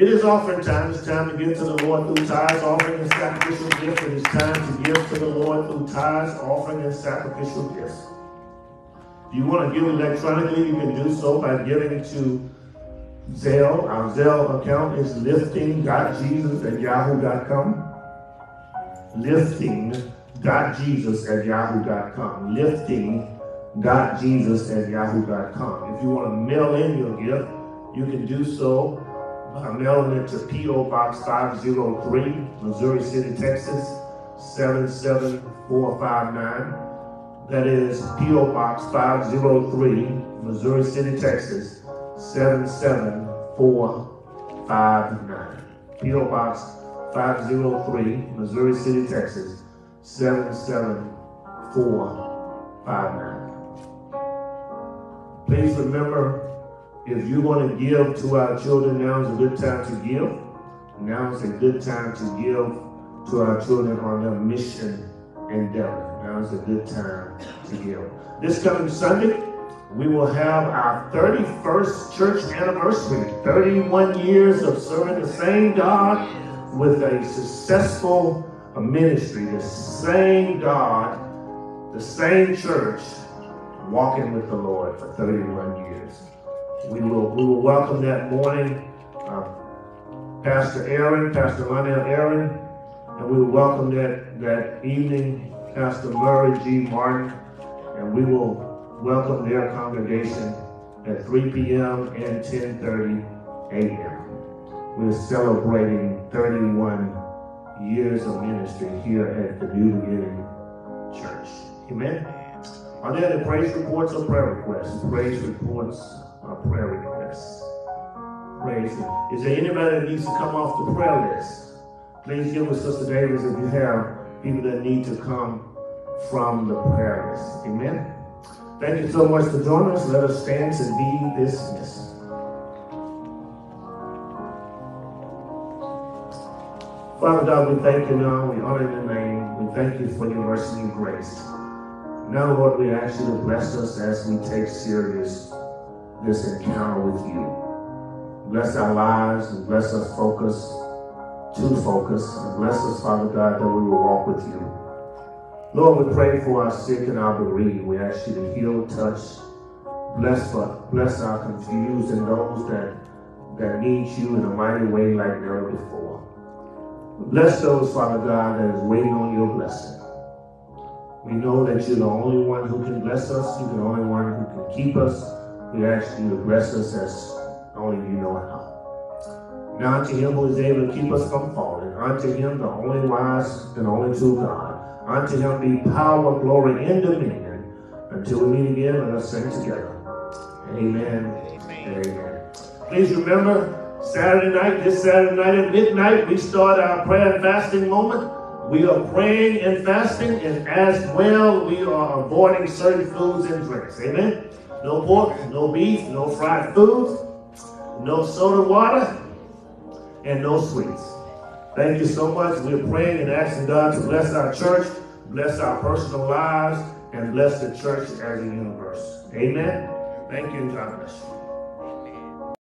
It is oftentimes time to give to the Lord through tithes, offering, and sacrificial gifts. It is time to give to the Lord through tithes, offering, and sacrificial gifts. If you want to give electronically, you can do so by giving to Zelle. Our Zelle account is lifting.jesus at yahoo.com. Lifting.jesus at yahoo.com. Lifting.jesus at yahoo.com. If you want to mail in your gift, you can do so by mailing it to P.O. Box 503, Missouri City, Texas 77459. That is P.O. Box 503, Missouri City, Texas 77459. P.O. Box 503, Missouri City, Texas 77459. Please remember if you want to give to our children, now is a good time to give. Now is a good time to give to our children on their mission endeavor. Now is a good time to give. This coming Sunday, we will have our 31st church anniversary. 31 years of serving the same God with a successful ministry. The same God, the same church, walking with the Lord for 31 years. We will, we will welcome that morning uh, Pastor Aaron, Pastor Lionel Aaron, and we will welcome that, that evening Pastor Murray G. Martin, and we will welcome their congregation at 3 p.m. and 10.30 a.m. We're celebrating 31 years of ministry here at the New Beginning Church. Amen. Are there any praise reports or prayer requests? Praise reports or prayer requests. Praise. Is there anybody that needs to come off the prayer list? Please give us Sister Davis if you have people that need to come from the prayer list. Amen. Thank you so much for joining us. Let us stand and be dismissed. Father God, we thank you now. We honor your name. We thank you for your mercy and grace. Now, Lord, we ask you to bless us as we take serious this encounter with you. Bless our lives and bless us focus to focus. And bless us, Father God, that we will walk with you. Lord, we pray for our sick and our bereaved. We ask you to heal, touch, bless, bless our confused and those that, that need you in a mighty way like never before. Bless those, Father God, that is waiting on your blessing. We know that you're the only one who can bless us. You're the only one who can keep us. We ask you to bless us as only you know how. Now unto him who is able to keep us from falling. Unto him the only wise and only true God. Unto him be power, glory, and dominion. Until we meet again, let us sing together. Amen. Amen. Amen. Please remember, Saturday night, this Saturday night at midnight, we start our prayer and fasting moment. We are praying and fasting, and as well, we are avoiding certain foods and drinks. Amen. No pork, no beef, no fried foods, no soda water, and no sweets. Thank you so much. We're praying and asking God to bless our church, bless our personal lives, and bless the church as a universe. Amen. Thank you, God bless you.